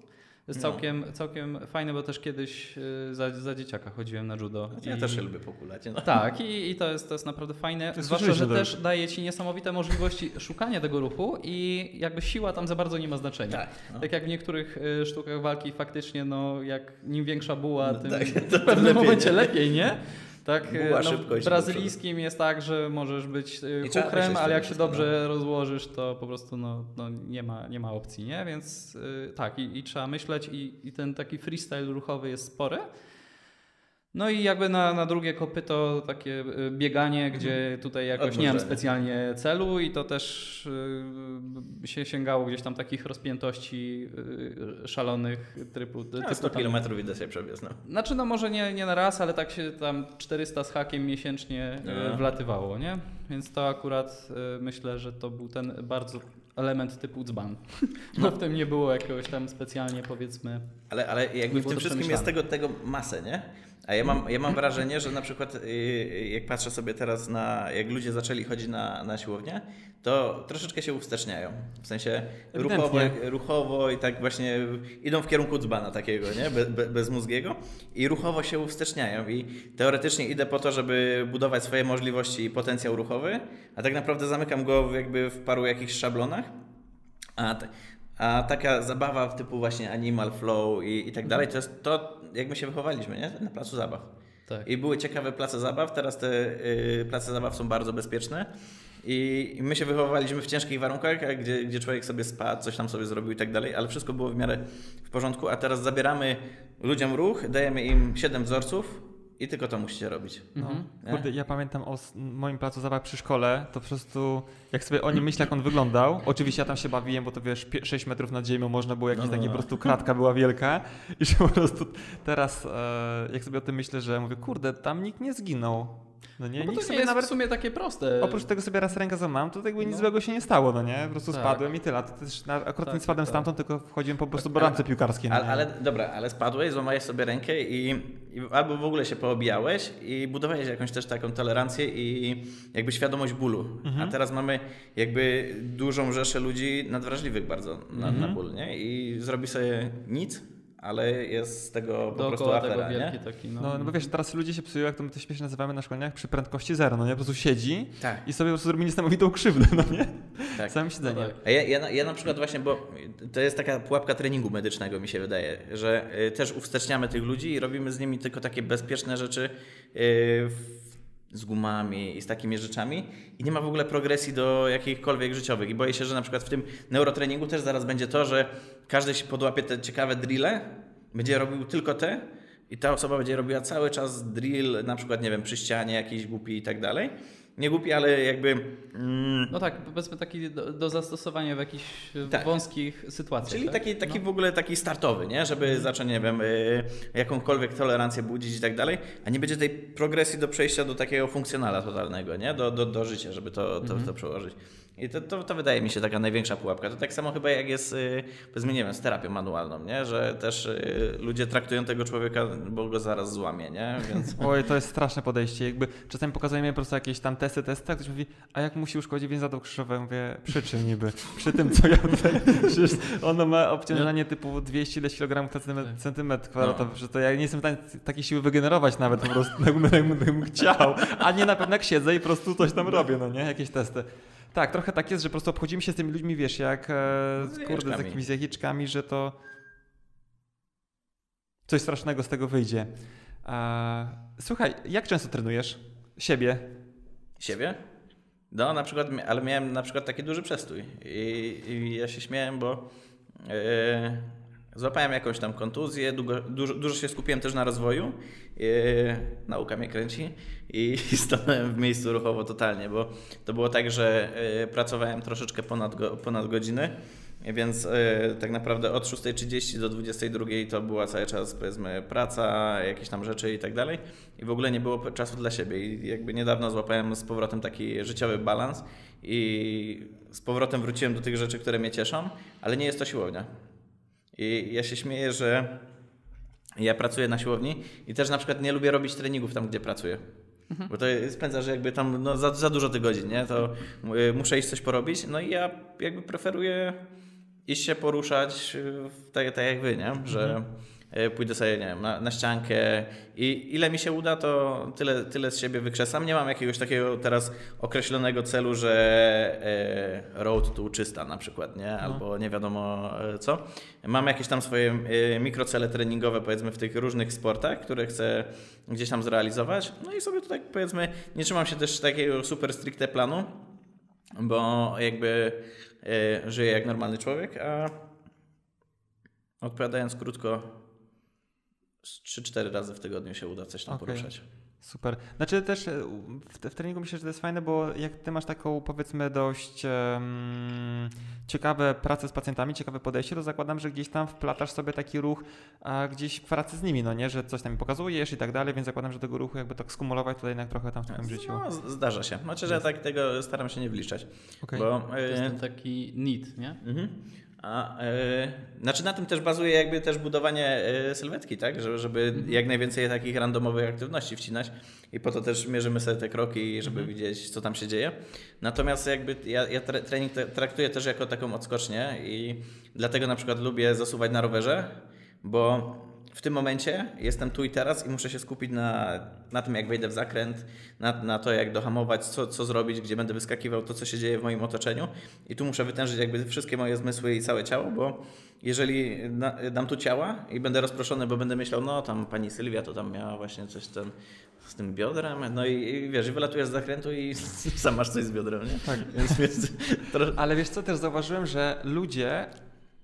Jest No. całkiem, całkiem fajne, bo też kiedyś y, za, za dzieciaka chodziłem na judo. Ja I- też się lubię pokulać. No. Tak, i, i to, jest, to jest naprawdę fajne. Jest Zwłaszcza, że też daje ci niesamowite możliwości szukania tego ruchu i jakby siła tam za bardzo nie ma znaczenia. Tak, no. Tak jak w niektórych y, sztukach walki faktycznie, no jak im większa buła, No tym tak, w pewnym lepiej, momencie nie? lepiej, nie? Tak, Buła no, szybko w brazylijskim jest tak, że możesz być chuchrem, myśleć ale jak się dobrze rozłożysz, to po prostu no, no nie, ma, nie ma opcji, nie? Więc y, tak, i, i trzeba myśleć i, i ten taki freestyle ruchowy jest spory. No i jakby na, na drugie kopyto takie y, bieganie, gdzie tutaj jakoś nie mam specjalnie celu i to też y, się sięgało gdzieś tam takich rozpiętości y, szalonych typu, A typu 100 tam, kilometrów idę sobie przebiec. No. znaczy, no może nie, nie na raz, ale tak się tam 400 z hakiem miesięcznie e, No. wlatywało, nie? Więc to akurat e, myślę, że to był ten bardzo element typu dzban. Bo w tym nie było jakiegoś tam specjalnie powiedzmy. Ale, ale jakby w tym to wszystkim jest tego, tego masę, nie? A ja mam, ja mam wrażenie, że na przykład yy, jak patrzę sobie teraz na, jak ludzie zaczęli chodzić na, na siłownię, to troszeczkę się uwsteczniają. W sensie ruchowo, ruchowo i tak właśnie idą w kierunku dzbana takiego, nie? Be, be, bezmózgiego i ruchowo się uwsteczniają i teoretycznie idę po to, żeby budować swoje możliwości i potencjał ruchowy, a tak naprawdę zamykam go jakby w paru jakichś szablonach. A, a taka zabawa typu właśnie Animal Flow i, i tak dalej, to jest to, jak my się wychowaliśmy, nie? Na placu zabaw. Tak. I były ciekawe place zabaw, teraz te y, place zabaw są bardzo bezpieczne. I, my się wychowywaliśmy w ciężkich warunkach, gdzie, gdzie człowiek sobie spadł, coś tam sobie zrobił i tak dalej, ale wszystko było w miarę w porządku, a teraz zabieramy ludziom ruch, dajemy im 7 wzorców i tylko to musicie robić. Mhm. Nie? Kurde, ja pamiętam o moim placu zabaw przy szkole, to po prostu jak sobie o nim myślę, jak on wyglądał, oczywiście ja tam się bawiłem, bo to wiesz, 6 metrów nad ziemią można było, jakieś No, no, takie no. po prostu kratka była wielka i że po prostu teraz, e, jak sobie o tym myślę, że mówię, kurde, tam nikt nie zginął. No nie, No to sobie nie jest nawet w sumie takie proste. Oprócz tego sobie raz rękę złamałem, to jakby nic No. złego się nie stało, no nie? Po prostu Tak. spadłem i tyle. To też na, akurat Tak, nie spadłem tak, stamtąd, tylko wchodziłem po prostu Ale- ramce piłkarskiej. no Ale, ale dobra, ale spadłeś, złamałeś sobie rękę i, i albo w ogóle się poobijałeś i budowałeś jakąś też taką tolerancję i jakby świadomość bólu. Mhm. A teraz mamy jakby dużą rzeszę ludzi nadwrażliwych bardzo na, Mhm. na ból, nie? I zrobi sobie nic, ale jest z tego po prostu Dookoła tego afera, wielki nie? taki. No, No, no bo wiesz, teraz ludzie się psują, jak to my to śmiesznie nazywamy na szkoleniach, przy prędkości zero, no nie? Po prostu siedzi Tak, i sobie po prostu robi niesamowitą krzywdę, no nie? tak. Samym siedzeniem. tak. A ja, ja, na- ja na przykład właśnie, bo to jest taka pułapka treningu medycznego, mi się wydaje, że y, też uwsteczniamy tych ludzi i robimy z nimi tylko takie bezpieczne rzeczy y, w- z gumami i z takimi rzeczami i nie ma w ogóle progresji do jakichkolwiek życiowych. I boję się, że na przykład w tym neurotreningu też zaraz będzie to, że każdy się podłapie te ciekawe drille, będzie robił tylko te i ta osoba będzie robiła cały czas drill, na przykład, nie wiem, przy ścianie jakiś głupi i tak dalej. Nie głupi, ale jakby... Mm, No tak, powiedzmy taki do, do zastosowania w jakichś Tak. wąskich sytuacjach. Czyli tak? taki, taki no. w ogóle taki startowy, nie? żeby zacząć, nie wiem, y, jakąkolwiek tolerancję budzić i tak dalej, a nie będzie tej progresji do przejścia do takiego funkcjonala totalnego, nie? Do, do, do życia, żeby to, to, to przełożyć. I to, to, to wydaje mi się taka największa pułapka. To tak samo chyba jak jest, y, powiedzmy, nie wiem, z terapią manualną, nie? że też y, ludzie traktują tego człowieka, bo go zaraz złamie, nie? Więc... Oj, to jest straszne podejście. Jakby czasami pokazujemy po prostu jakieś tam testy, testy, a ktoś mówi, a jak musi uszkodzić więzadło krzyżowe? Mówię, przy czym niby? Przy tym, co ja tutaj... Przecież ono ma obciążenie typu 200 ileś kilogramów na centymetr, centymetr kwadratowy, że to ja nie jestem w stanie takiej siły wygenerować nawet po prostu, jakbym chciał. A nie na pewno jak siedzę i po prostu coś tam robię, no nie? Jakieś testy. Tak, trochę tak jest, że po prostu obchodzimy się z tymi ludźmi, wiesz, jak e, Z kurde, z jakimiś jakiczkami, że to coś strasznego z tego wyjdzie. A, słuchaj, jak często trenujesz siebie? Siebie? No, na przykład, ale miałem na przykład taki duży przestój i, i ja się śmiałem, bo e, złapałem jakąś tam kontuzję, długo, dużo, dużo się skupiłem też na rozwoju, e, nauka mnie kręci i, stanąłem w miejscu ruchowo totalnie, bo to było tak, że e, pracowałem troszeczkę ponad, go, ponad godziny Więc tak naprawdę od 6.30 do 22.00 to była cały czas powiedzmy praca, jakieś tam rzeczy i tak dalej. I w ogóle nie było czasu dla siebie. I jakby niedawno złapałem z powrotem taki życiowy balans i z powrotem wróciłem do tych rzeczy, które mnie cieszą, ale nie jest to siłownia. I ja się śmieję, że ja pracuję na siłowni i też na przykład nie lubię robić treningów tam, gdzie pracuję. Bo to spędza, że jakby tam no, za, za dużo tych godzin, nie? To y, muszę iść coś porobić. No i ja jakby preferuję iść się poruszać tak, tak jak wy, nie? Że mhm. E, pójdę sobie, nie wiem, na, na, ściankę i ile mi się uda, to tyle, tyle z siebie wykrzesam. Nie mam jakiegoś takiego teraz określonego celu, że e, road to czysta na przykład, nie? No. Albo no. nie wiadomo e, co. Mam jakieś tam swoje mikrocele treningowe, powiedzmy, w tych różnych sportach, które chcę gdzieś tam zrealizować. No i sobie tutaj, powiedzmy, nie trzymam się też takiego super stricte planu, bo jakby żyję jak normalny człowiek, a odpowiadając krótko, 3-4 razy w tygodniu się uda coś tam okay. poruszać. Super. Znaczy też e, w, w, treningu myślę, że to jest fajne, bo jak ty masz taką powiedzmy dość um, ciekawe pracę z pacjentami, ciekawe podejście, to zakładam, że gdzieś tam wplatasz sobie taki ruch a gdzieś w pracy z nimi, no nie, że coś tam pokazujesz i tak dalej, więc zakładam, że tego ruchu jakby tak skumulować tutaj jednak trochę tam w twoim życiu. No, zdarza się. Znaczy, że ja tak tego staram się nie wliczać. Okay. Bo, to jest ten taki need, nie? Mhm. A, yy, znaczy na tym też bazuje jakby też budowanie yy, sylwetki, tak? Żeby, żeby jak najwięcej takich randomowych aktywności wcinać i po to też mierzymy sobie te kroki, żeby mhm. widzieć, co tam się dzieje. Natomiast jakby ja, ja trening traktuję też jako taką odskocznię i dlatego na przykład lubię zasuwać na rowerze, bo w tym momencie jestem tu i teraz i muszę się skupić na, na tym, jak wejdę w zakręt, na, na to, jak dohamować, co, co zrobić, gdzie będę wyskakiwał, to, co się dzieje w moim otoczeniu. I tu muszę wytężyć jakby wszystkie moje zmysły i całe ciało, bo jeżeli dam tu ciała i będę rozproszony, bo będę myślał, no tam pani Sylwia to tam miała właśnie coś ten, z tym biodrem, no i, i wiesz, i wylatujesz z zakrętu i sam masz coś z biodrem, nie? Tak. Więc, Ale wiesz co, też zauważyłem, że ludzie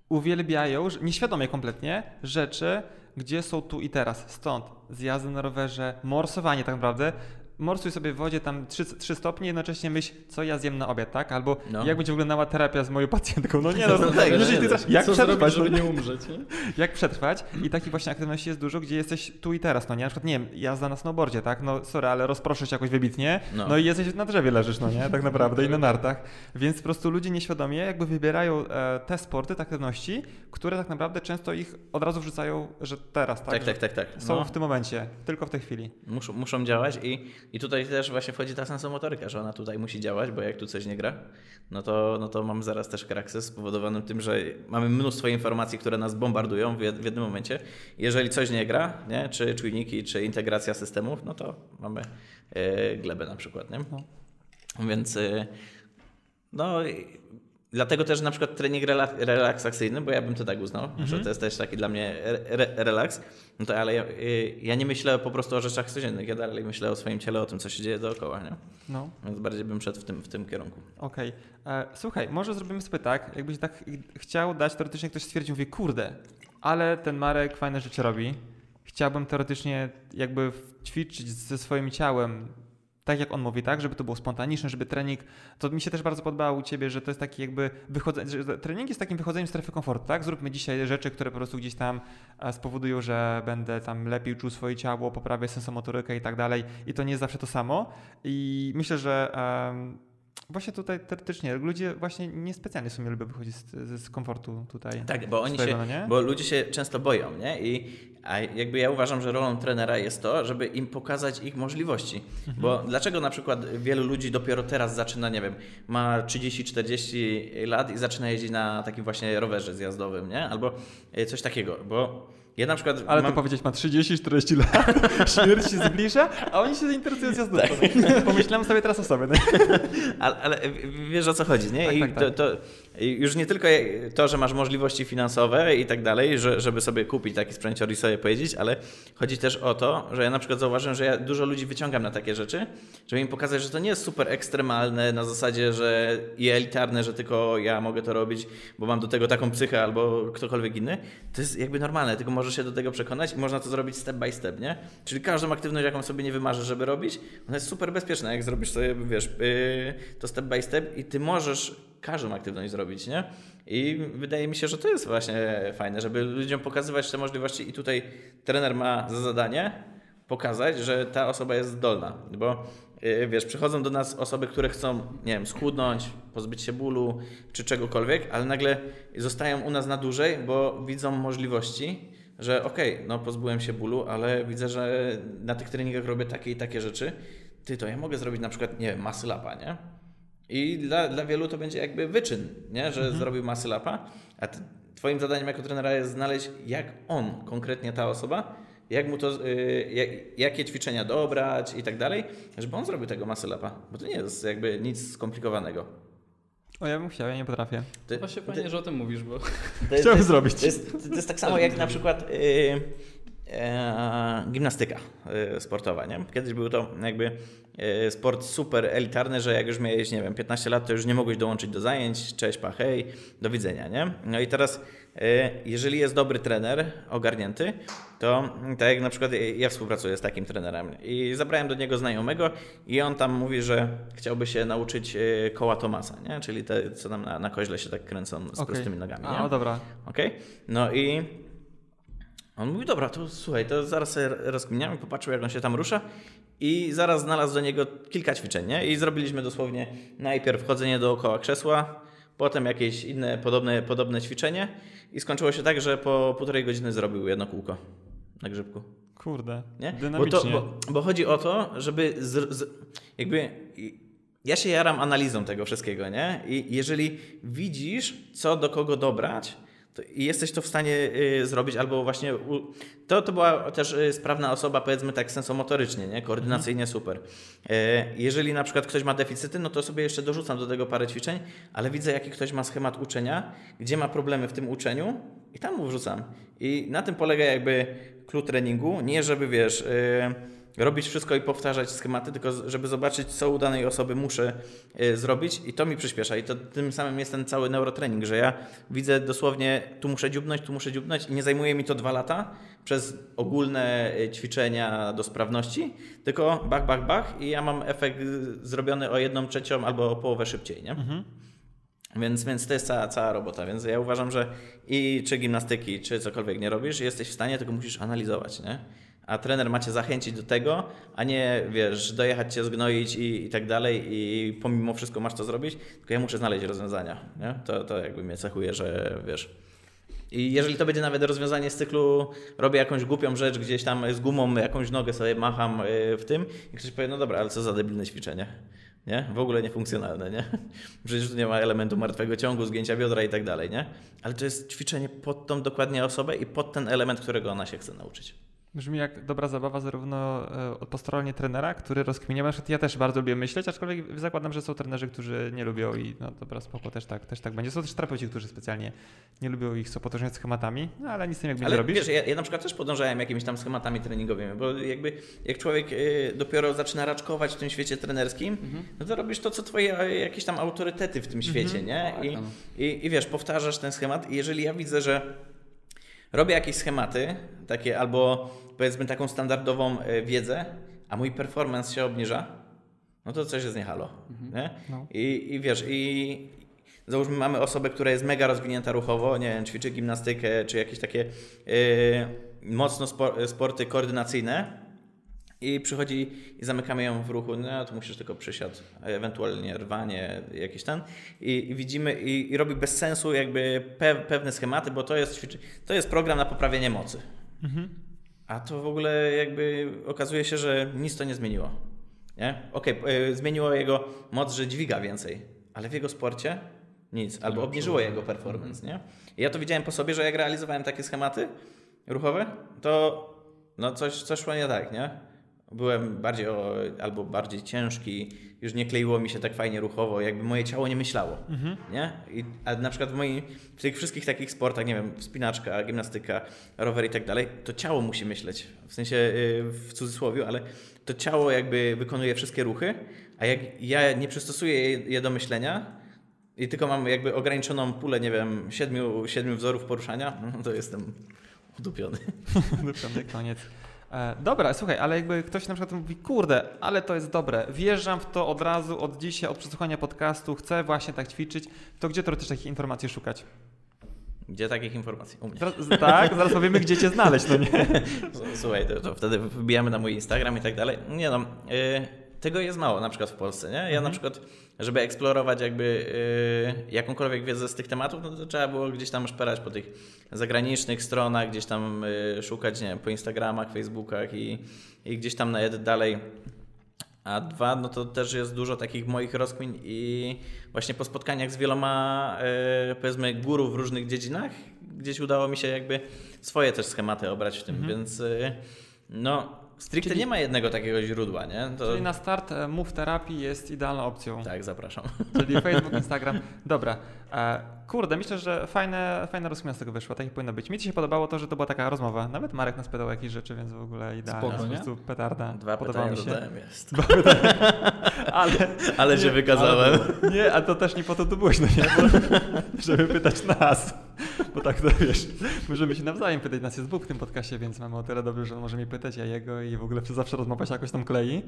uwielbiają, nieświadomie kompletnie, rzeczy, gdzie są tu i teraz. Stąd zjazdy na rowerze, morsowanie tak naprawdę, morsuj sobie w wodzie tam 3, 3 stopnie, jednocześnie myśl, co ja zjem na obiad, tak? Albo no. jak będzie wyglądała terapia z moją pacjentką. No nie, no, no, no tak, jeżeli ty jak co przetrwać, zrobić, żeby nie umrzeć, nie? jak przetrwać i takich właśnie aktywności jest dużo, gdzie jesteś tu i teraz, no nie? Na przykład, nie wiem, jazda na snowboardzie, tak? No sorry, ale rozproszę się jakoś wybitnie, no. no, i jesteś na drzewie leżysz, no nie? Tak naprawdę i na nartach. Więc po prostu ludzie nieświadomie jakby wybierają e, te sporty, te aktywności, które tak naprawdę często ich od razu wrzucają, że teraz, tak? Tak, tak, tak, tak. Są no. w tym momencie, tylko w tej chwili. Muszą, muszą działać i, i tutaj też właśnie wchodzi ta sensomotoryka, że ona tutaj musi działać, bo jak tu coś nie gra, no to, no to mamy zaraz też kraksy spowodowanym tym, że mamy mnóstwo informacji, które nas bombardują w, w jednym momencie. Jeżeli coś nie gra, nie? czy czujniki, czy integracja systemów, no to mamy yy, glebę na przykład. Nie? No. Więc yy, no Dlatego też na przykład trening relaksacyjny, bo ja bym to tak uznał, mhm. że to jest też taki dla mnie re relaks, no to ale ja, y, ja, nie myślę po prostu o rzeczach codziennych, ja dalej myślę o swoim ciele, o tym, co się dzieje dookoła, nie? No. Więc bardziej bym szedł w tym, w tym kierunku. Okej. Okay. E, słuchaj, może zrobimy sobie tak, jakbyś tak chciał dać, teoretycznie ktoś stwierdził, mówi, kurde, ale ten Marek fajne rzeczy robi, chciałbym teoretycznie jakby ćwiczyć ze swoim ciałem, tak jak on mówi, tak, żeby to było spontaniczne, żeby trening, to mi się też bardzo podobało u Ciebie, że to jest taki jakby wychodzenie, że trening jest takim wychodzeniem z strefy komfortu, tak, zróbmy dzisiaj rzeczy, które po prostu gdzieś tam e, spowodują, że będę tam lepiej czuł swoje ciało, poprawię sensomotorykę i tak dalej. I to nie jest zawsze to samo. I myślę, że um, Właśnie tutaj teoretycznie ludzie właśnie niespecjalnie w sumie lubią wychodzić z, z komfortu tutaj. Tak, bo oni swojego, się, no bo ludzie się często boją, nie? I a jakby ja uważam, że rolą trenera jest to, żeby im pokazać ich możliwości. Mhm. Bo dlaczego na przykład wielu ludzi dopiero teraz zaczyna, nie wiem, ma 30-40 lat i zaczyna jeździć na takim właśnie rowerze zjazdowym, nie? Albo e, coś takiego, bo ja na przykład. Ale mam... to powiedzieć, ma 30-40 lat, śmierć się zbliża, a oni się zainteresują jazdą. Tak. Pomyślałem sobie teraz o sobie. No. ale, ale, wiesz o co chodzi, nie? Tak, I tak, to, tak. to, już nie tylko to, że masz możliwości finansowe i tak dalej, że, żeby sobie kupić taki sprzęcior i sobie pojeździć, ale chodzi też o to, że ja na przykład zauważyłem, że ja dużo ludzi wyciągam na takie rzeczy, żeby im pokazać, że to nie jest super ekstremalne na zasadzie, że i elitarne, że tylko ja mogę to robić, bo mam do tego taką psychę albo ktokolwiek inny. To jest jakby normalne, tylko możesz się do tego przekonać i można to zrobić step by step, nie? Czyli każdą aktywność, jaką sobie nie wymarzysz, żeby robić, ona jest super bezpieczna. Jak zrobisz sobie, wiesz, yy, to step by step i ty możesz każdą aktywność zrobić, nie? I wydaje mi się, że to jest właśnie fajne, żeby ludziom pokazywać te możliwości i tutaj trener ma za zadanie pokazać, że ta osoba jest zdolna, bo yy, wiesz, przychodzą do nas osoby, które chcą, nie wiem, schudnąć, pozbyć się bólu czy czegokolwiek, ale nagle zostają u nas na dłużej, bo widzą możliwości, że okej, okay, no pozbyłem się bólu, ale widzę, że na tych treningach robię takie i takie rzeczy, ty to ja mogę zrobić na przykład, nie wiem, masy lapa, nie? I dla, dla wielu to będzie jakby wyczyn, nie? że mhm. zrobił masy lapa, a ty, twoim zadaniem jako trenera jest znaleźć, jak on, konkretnie ta osoba, jak mu to, y, jak, jakie ćwiczenia dobrać i tak dalej, żeby on zrobił tego masy lapa, bo to nie jest jakby nic skomplikowanego. O, ja bym chciał, ja nie potrafię. To właśnie fajnie, że o tym mówisz, bo... Chciałbym zrobić. To jest, to jest tak samo jak na przykład... E, gimnastyka e, sportowa. Nie? Kiedyś był to jakby e, sport super elitarny, że jak już miałeś, nie wiem, 15 lat, to już nie mogłeś dołączyć do zajęć, cześć, pa, hej, do widzenia, nie? No i teraz, e, jeżeli jest dobry trener, ogarnięty, to tak jak na przykład ja współpracuję z takim trenerem i zabrałem do niego znajomego i on tam mówi, że chciałby się nauczyć e, koła Tomasa, nie? Czyli te, co tam na, na koźle się tak kręcą z okay. prostymi nogami, nie? A, dobra. Okej? Okay? No i on mówi, dobra, to słuchaj, to zaraz sobie rozkminiamy, popatrzył jak on się tam rusza i zaraz znalazł do niego kilka ćwiczeń, nie? I zrobiliśmy dosłownie najpierw wchodzenie dookoła krzesła, potem jakieś inne podobne, podobne ćwiczenie i skończyło się tak, że po półtorej godziny zrobił jedno kółko na grzybku. Kurde, nie? Dynamicznie. Bo, to, bo, bo chodzi o to, żeby z, z, jakby ja się jaram analizą tego wszystkiego, nie? I jeżeli widzisz, co do kogo dobrać, i jesteś to w stanie y, zrobić, albo właśnie to, to była też y, sprawna osoba, powiedzmy tak sensomotorycznie, nie? koordynacyjnie super. E, jeżeli na przykład ktoś ma deficyty, no to sobie jeszcze dorzucam do tego parę ćwiczeń, ale widzę jaki ktoś ma schemat uczenia, gdzie ma problemy w tym uczeniu i tam mu wrzucam. I na tym polega jakby klucz treningu, nie żeby wiesz... Yy robić wszystko i powtarzać schematy, tylko żeby zobaczyć, co u danej osoby muszę e, zrobić i to mi przyspiesza. I to tym samym jest ten cały neurotrening, że ja widzę dosłownie, tu muszę dziubnąć, tu muszę dziubnąć i nie zajmuje mi to dwa lata przez ogólne e, ćwiczenia do sprawności, tylko bach, bach, bach i ja mam efekt zrobiony o jedną trzecią albo o połowę szybciej, nie? Mhm. Więc, więc to jest cała, cała robota. Więc ja uważam, że i czy gimnastyki, czy cokolwiek nie robisz, jesteś w stanie, tylko musisz analizować, nie? A trener macie zachęcić do tego, a nie, wiesz, dojechać cię, zgnoić i, i tak dalej i pomimo wszystko masz to zrobić, tylko ja muszę znaleźć rozwiązania, nie? To, to jakby mnie cechuje, że wiesz... I jeżeli to będzie nawet rozwiązanie z cyklu, robię jakąś głupią rzecz gdzieś tam z gumą, jakąś nogę sobie macham y, w tym i ktoś powie, no dobra, ale co za debilne ćwiczenie. Nie? W ogóle niefunkcjonalne, nie? Przecież tu nie ma elementu martwego ciągu, zgięcia biodra i tak dalej, nie? Ale to jest ćwiczenie pod tą dokładnie osobę i pod ten element, którego ona się chce nauczyć. Brzmi jak dobra zabawa zarówno e, po stronie trenera, który rozkminia. Na przykład ja też bardzo lubię myśleć, aczkolwiek zakładam, że są trenerzy, którzy nie lubią i no dobra, spoko, też tak, też tak będzie. Są też terapeuci, którzy specjalnie nie lubią ich, są potoczniać schematami, no ale nic z tym jakby ale nie robisz. wiesz, ja, ja, na przykład też podążałem jakimiś tam schematami treningowymi, bo jakby jak człowiek y, dopiero zaczyna raczkować w tym świecie trenerskim, mhm. no to robisz to, co twoje e, jakieś tam autorytety w tym świecie, mhm. nie? I, i, I wiesz, powtarzasz ten schemat i jeżeli ja widzę, że robię jakieś schematy, takie albo powiedzmy taką standardową e, wiedzę, a mój performance się obniża, no to coś jest nie halo. Mhm. Nie? No. I, I wiesz, i załóżmy mamy osobę, która jest mega rozwinięta ruchowo, nie wiem, ćwiczy gimnastykę, czy jakieś takie yy, mocno sporty koordynacyjne, i przychodzi i zamykamy ją w ruchu, no to musisz tylko przysiad, ewentualnie rwanie, jakieś tam. I, i widzimy, i, i, robi bez sensu jakby pe, pewne schematy, bo to jest, to jest program na poprawienie mocy. Mhm. A to w ogóle jakby okazuje się, że nic to nie zmieniło. Nie? Okej, okay, zmieniło jego moc, że dźwiga więcej, ale w jego sporcie nic, albo obniżyło jego performance, nie? I ja to widziałem po sobie, że jak realizowałem takie schematy ruchowe, to no coś, coś szło nie tak, nie? Byłem bardziej albo bardziej ciężki, już nie kleiło mi się tak fajnie ruchowo, jakby moje ciało nie myślało. Mhm. Nie? I, a na przykład w, moi, w tych wszystkich takich sportach, nie wiem, wspinaczka, gimnastyka, rower i tak dalej, to ciało musi myśleć. W sensie yy, w cudzysłowie, ale to ciało jakby wykonuje wszystkie ruchy, a jak ja nie przystosuję je do myślenia i tylko mam jakby ograniczoną pulę, nie wiem, siedmiu, siedmiu wzorów poruszania, no to jestem udupiony. udupiony, koniec. E, dobra, słuchaj, ale jakby ktoś na przykład mówi, kurde, ale to jest dobre, wjeżdżam w to od razu, od dzisiaj, od przesłuchania podcastu, chcę właśnie tak ćwiczyć, to gdzie teoretycznie takich informacji szukać? Gdzie takich informacji? U mnie. Tak, zaraz powiemy, gdzie cię znaleźć, no nie? Słuchaj, to, to wtedy wbijamy na mój Instagram i tak dalej. Nie no, y, tego jest mało na przykład w Polsce, nie? Ja Mhm. na przykład, żeby eksplorować jakby y, jakąkolwiek wiedzę z tych tematów, no to trzeba było gdzieś tam szperać po tych zagranicznych stronach, gdzieś tam y, szukać, nie wiem, po Instagramach, Facebookach i, i gdzieś tam nawet dalej. A dwa, no to też jest dużo takich moich rozkmin i właśnie po spotkaniach z wieloma, e, powiedzmy, górów w różnych dziedzinach, gdzieś udało mi się jakby swoje też schematy obrać w tym, więc e, no stricte Czyli- nie ma jednego takiego źródła, nie? To, Czyli na start e, Move Terapii jest idealną opcją. Tak, zapraszam. Czyli Facebook, Instagram. Dobra. Kurde, myślę, że fajne, fajna rozkmina z tego wyszła, tak jak powinno być. Mi ci się podobało to, że to była taka rozmowa. Nawet Marek nas pytał o jakieś rzeczy, więc w ogóle idealnie. Spoko, po prostu petarda. Dwa Podobało pytania mi się. jest. Ale, Ale się Nie, wykazałem. ale, nie, a to też nie po to tu byłeś, no nie? Bo, żeby pytać nas. Bo tak to wiesz, możemy się nawzajem pytać. Nas jest dwóch w tym podcastie, więc mamy o tyle dobrze, że on może mi pytać, ja jego i w ogóle zawsze rozmowa się jakoś tam klei.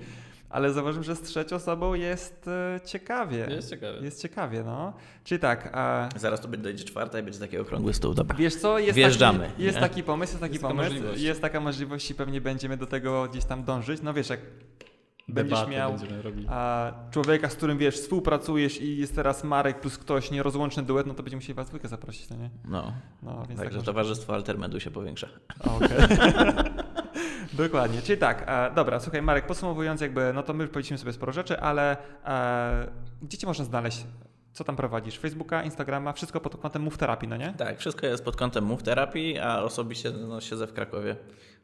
Ale zauważyłem, że z trzecią osobą jest e, ciekawie. Jest ciekawe. Jest ciekawie, no. Czyli tak, a Zaraz tu dojdzie czwarta i będzie taki okrągły stół, dobra. Wiesz co, jest, Wjeżdżamy, taki, jest nie? taki pomysł, jest taki Jest taka pomysł, możliwość. jest taka możliwość i pewnie będziemy do tego gdzieś tam dążyć. No wiesz, jak będziesz miał a, człowieka, z którym wiesz, współpracujesz i jest teraz Marek plus ktoś, nierozłączny duet, no to będziemy musieli was dwójkę zaprosić, no nie? No, No, więc także tak towarzystwo Altermedu się powiększa. Okej. Dokładnie, czyli tak, e, dobra, słuchaj Marek, podsumowując jakby, no to my już powiedzieliśmy sobie sporo rzeczy, ale e, gdzie cię można znaleźć? Co tam prowadzisz? Facebooka, Instagrama, wszystko pod kątem Move Terapii, no nie? Tak, wszystko jest pod kątem Move Terapii, a osobiście no, siedzę w Krakowie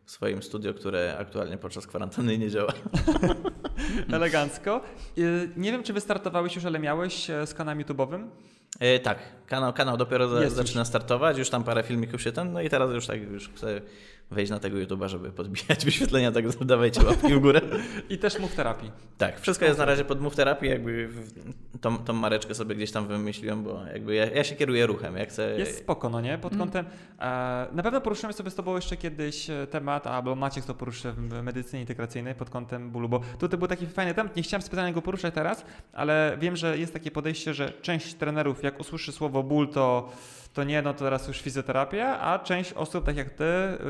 w swoim studio, które aktualnie podczas kwarantanny nie działa. Elegancko. Y, Nie wiem, czy wystartowałeś już, ale miałeś e, z kanałem YouTube'owym? E, tak, kanał, kanał dopiero za, zaczyna startować, już tam parę filmików się ten, no i teraz już tak już chcę wejść na tego YouTube'a, żeby podbijać wyświetlenia, tak dawajcie łapki w górę. I też Move Terapii. Tak, wszystko jest na razie pod Move Terapii, jakby tą, tą mareczkę sobie gdzieś tam wymyśliłem, bo jakby ja, ja się kieruję ruchem, ja chcę... Jest spoko, no nie? Pod kątem. E, na pewno poruszymy sobie z Tobą jeszcze kiedyś e, temat, albo Maciek to poruszy w medycynie integracyjnej pod kątem bólu, bo tutaj był taki fajny temat. Nie chciałem specjalnie go poruszać teraz, ale wiem, że jest takie podejście, że część trenerów, jak usłyszy słowo ból, to. To nie, no to teraz już fizjoterapia, a część osób, tak jak ty,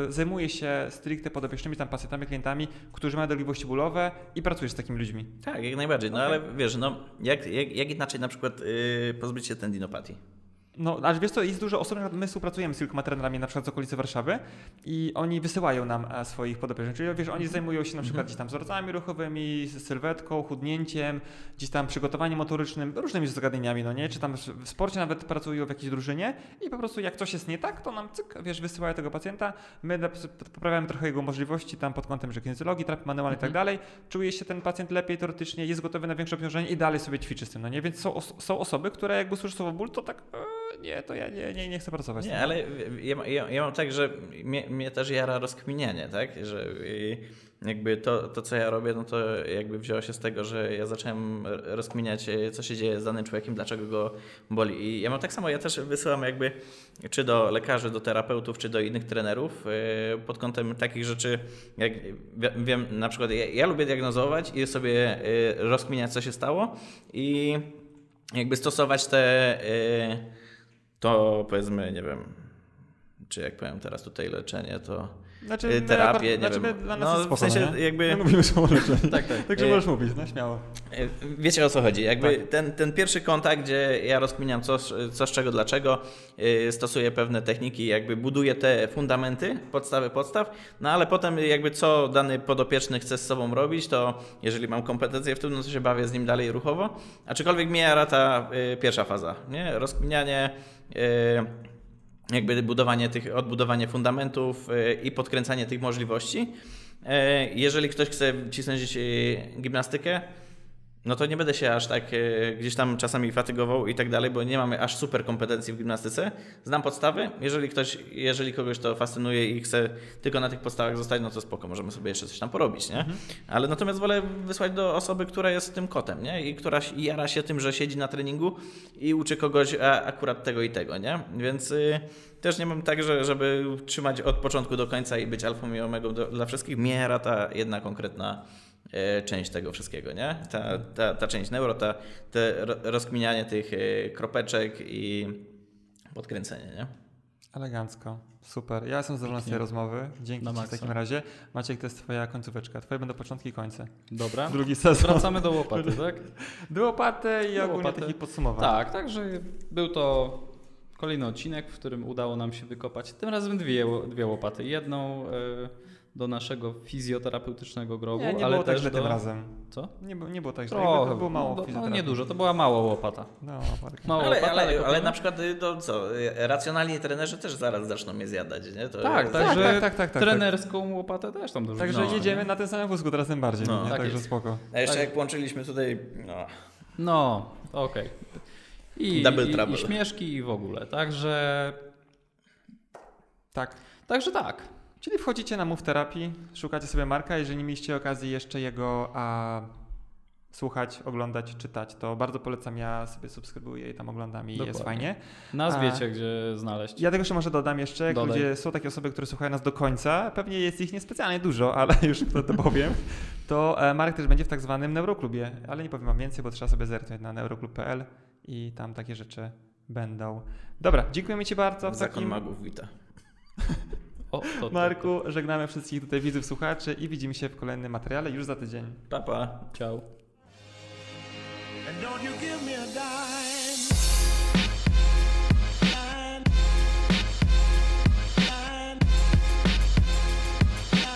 y, zajmuje się stricte podopiecznymi tam pacjentami, klientami, którzy mają dolegliwości bólowe i pracujesz z takimi ludźmi. Tak, jak najbardziej, no Okej. ale wiesz, no jak, jak, jak inaczej na przykład yy, pozbyć się tendinopatii? No, ale wiesz co, jest dużo osób, na przykład my współpracujemy z kilkoma trenerami na przykład z okolicy Warszawy i oni wysyłają nam e, swoich podopiecznych, czyli wiesz, oni zajmują się na przykład gdzieś tam wzorcami ruchowymi, sylwetką, chudnięciem, gdzieś tam przygotowaniem motorycznym, różnymi zagadnieniami, no nie, czy tam w- sporcie nawet pracują w jakiejś drużynie i po prostu jak coś jest nie tak, to nam cyk, wiesz, wysyłają tego pacjenta, my poprawiamy trochę jego możliwości tam pod kątem, że kinezjologii, terapii manualnej i tak dalej, czuje się ten pacjent lepiej teoretycznie, jest gotowy na większe obciążenie i dalej sobie ćwiczy z tym, no nie, więc są, os- są osoby, które jakby słyszą słowo ból, to tak, e, nie, to ja nie, nie, nie chcę pracować. Nie, ale ja, ja, ja mam tak, że mnie, mnie też jara rozkminianie, tak? Że jakby to, to, co ja robię, no to jakby wzięło się z tego, że ja zacząłem rozkminiać, y, co się dzieje z danym człowiekiem, dlaczego go boli. I ja mam tak samo, ja też wysyłam jakby czy do lekarzy, do terapeutów, czy do innych trenerów y, pod kątem takich rzeczy, jak wi- wiem, na przykład ja, ja lubię diagnozować i sobie y, rozkminiać, co się stało i jakby stosować te... to powiedzmy, nie wiem, czy jak powiem teraz tutaj leczenie, to Znaczy, y, terapię, nie znaczy, wiem. dla nas No, spoko, w sensie nie? jakby- My mówimy słowo leczenie. Tak, tak. Także Y, możesz mówić, no śmiało. y, wiecie o co chodzi. Jakby Tak. ten, ten pierwszy kontakt, gdzie ja rozkminiam co, z- co z czego, dlaczego, stosuję pewne techniki, jakby buduję te fundamenty, podstawy podstaw, no ale potem jakby co dany podopieczny chce z sobą robić, to jeżeli mam kompetencje w tym, no to się bawię z nim dalej ruchowo. Aczkolwiek mija rata y, pierwsza faza, nie? Rozkminianie, y, jakby budowanie tych, odbudowanie fundamentów y, i podkręcanie tych możliwości. Y, Jeżeli ktoś chce cisnąć y, gimnastykę, no to nie będę się aż tak e, gdzieś tam czasami fatygował i tak dalej, bo nie mamy aż super kompetencji w gimnastyce. Znam podstawy. Jeżeli ktoś, jeżeli kogoś to fascynuje i chce tylko na tych podstawach zostać, no to spoko, możemy sobie jeszcze coś tam porobić, nie? Ale natomiast wolę wysłać do osoby, która jest tym kotem, nie? I która jara się tym, że siedzi na treningu i uczy kogoś a, akurat tego i tego, nie? Więc y, też nie mam tak, że, żeby trzymać od początku do końca i być alfą i omegą dla wszystkich. Mnie jara ta jedna konkretna część tego wszystkiego, nie? Ta, ta, ta część neuro, ta, te ro- rozkminianie tych e, kropeczek i podkręcenie, nie? Elegancko. Super. Ja jestem zadowolony z tej rozmowy. Dzięki w takim razie. Maciek, to jest twoja końcóweczka. Twoje będą początki i końce. Dobra. Drugi sezon. Wracamy do łopaty, tak? Do łopaty i Do ogólnie łopaty. takich podsumowań. Tak, także był to kolejny odcinek, w którym udało nam się wykopać tym razem dwie, dwie łopaty. Jedną e, do naszego fizjoterapeutycznego grobu, Nie, nie ale było tak też źle do... tym razem. Co? Nie, było- nie było tak źle. Trochę. Jakby to było mało no, no nie dużo, to była mała łopata. No. Mała Ale, łopata, ale, ale kopiemy. na przykład y, to co, y, racjonalni trenerzy też zaraz zaczną mnie zjadać, nie? To Tak, jest- także tak, tak, tak, tak, trenerską łopatę też tam dorzucimy. Także No, jedziemy na tym samym wózku, teraz tym bardziej. No, nie? tak Także jest. spoko. A jeszcze Tak. jak połączyliśmy tutaj, no, No, okej. I, Double i, trouble. I śmieszki i w ogóle. Także, Tak. także tak. Czyli wchodzicie na Move Therapy, szukacie sobie Marka, jeżeli nie mieliście okazji jeszcze jego a, słuchać, oglądać, czytać, to bardzo polecam, ja sobie subskrybuję i tam oglądam i jest Dokładnie. fajnie. Nas A- wiecie, gdzie znaleźć. Ja tego jeszcze może dodam jeszcze, Dodaj. ludzie, są takie osoby, które słuchają nas do końca, pewnie jest ich niespecjalnie dużo, ale już to, to powiem, to e, Marek też będzie w tak zwanym Neuroklubie, ale nie powiem wam więcej, bo trzeba sobie zerknąć na neuroklub.pl i tam takie rzeczy będą. Dobra, dziękujemy ci bardzo. W zakon takim magów wita. O, to, to, Marku, żegnamy wszystkich tutaj widzów, słuchaczy i widzimy się w kolejnym materiale już za tydzień. Pa, pa. Ciao.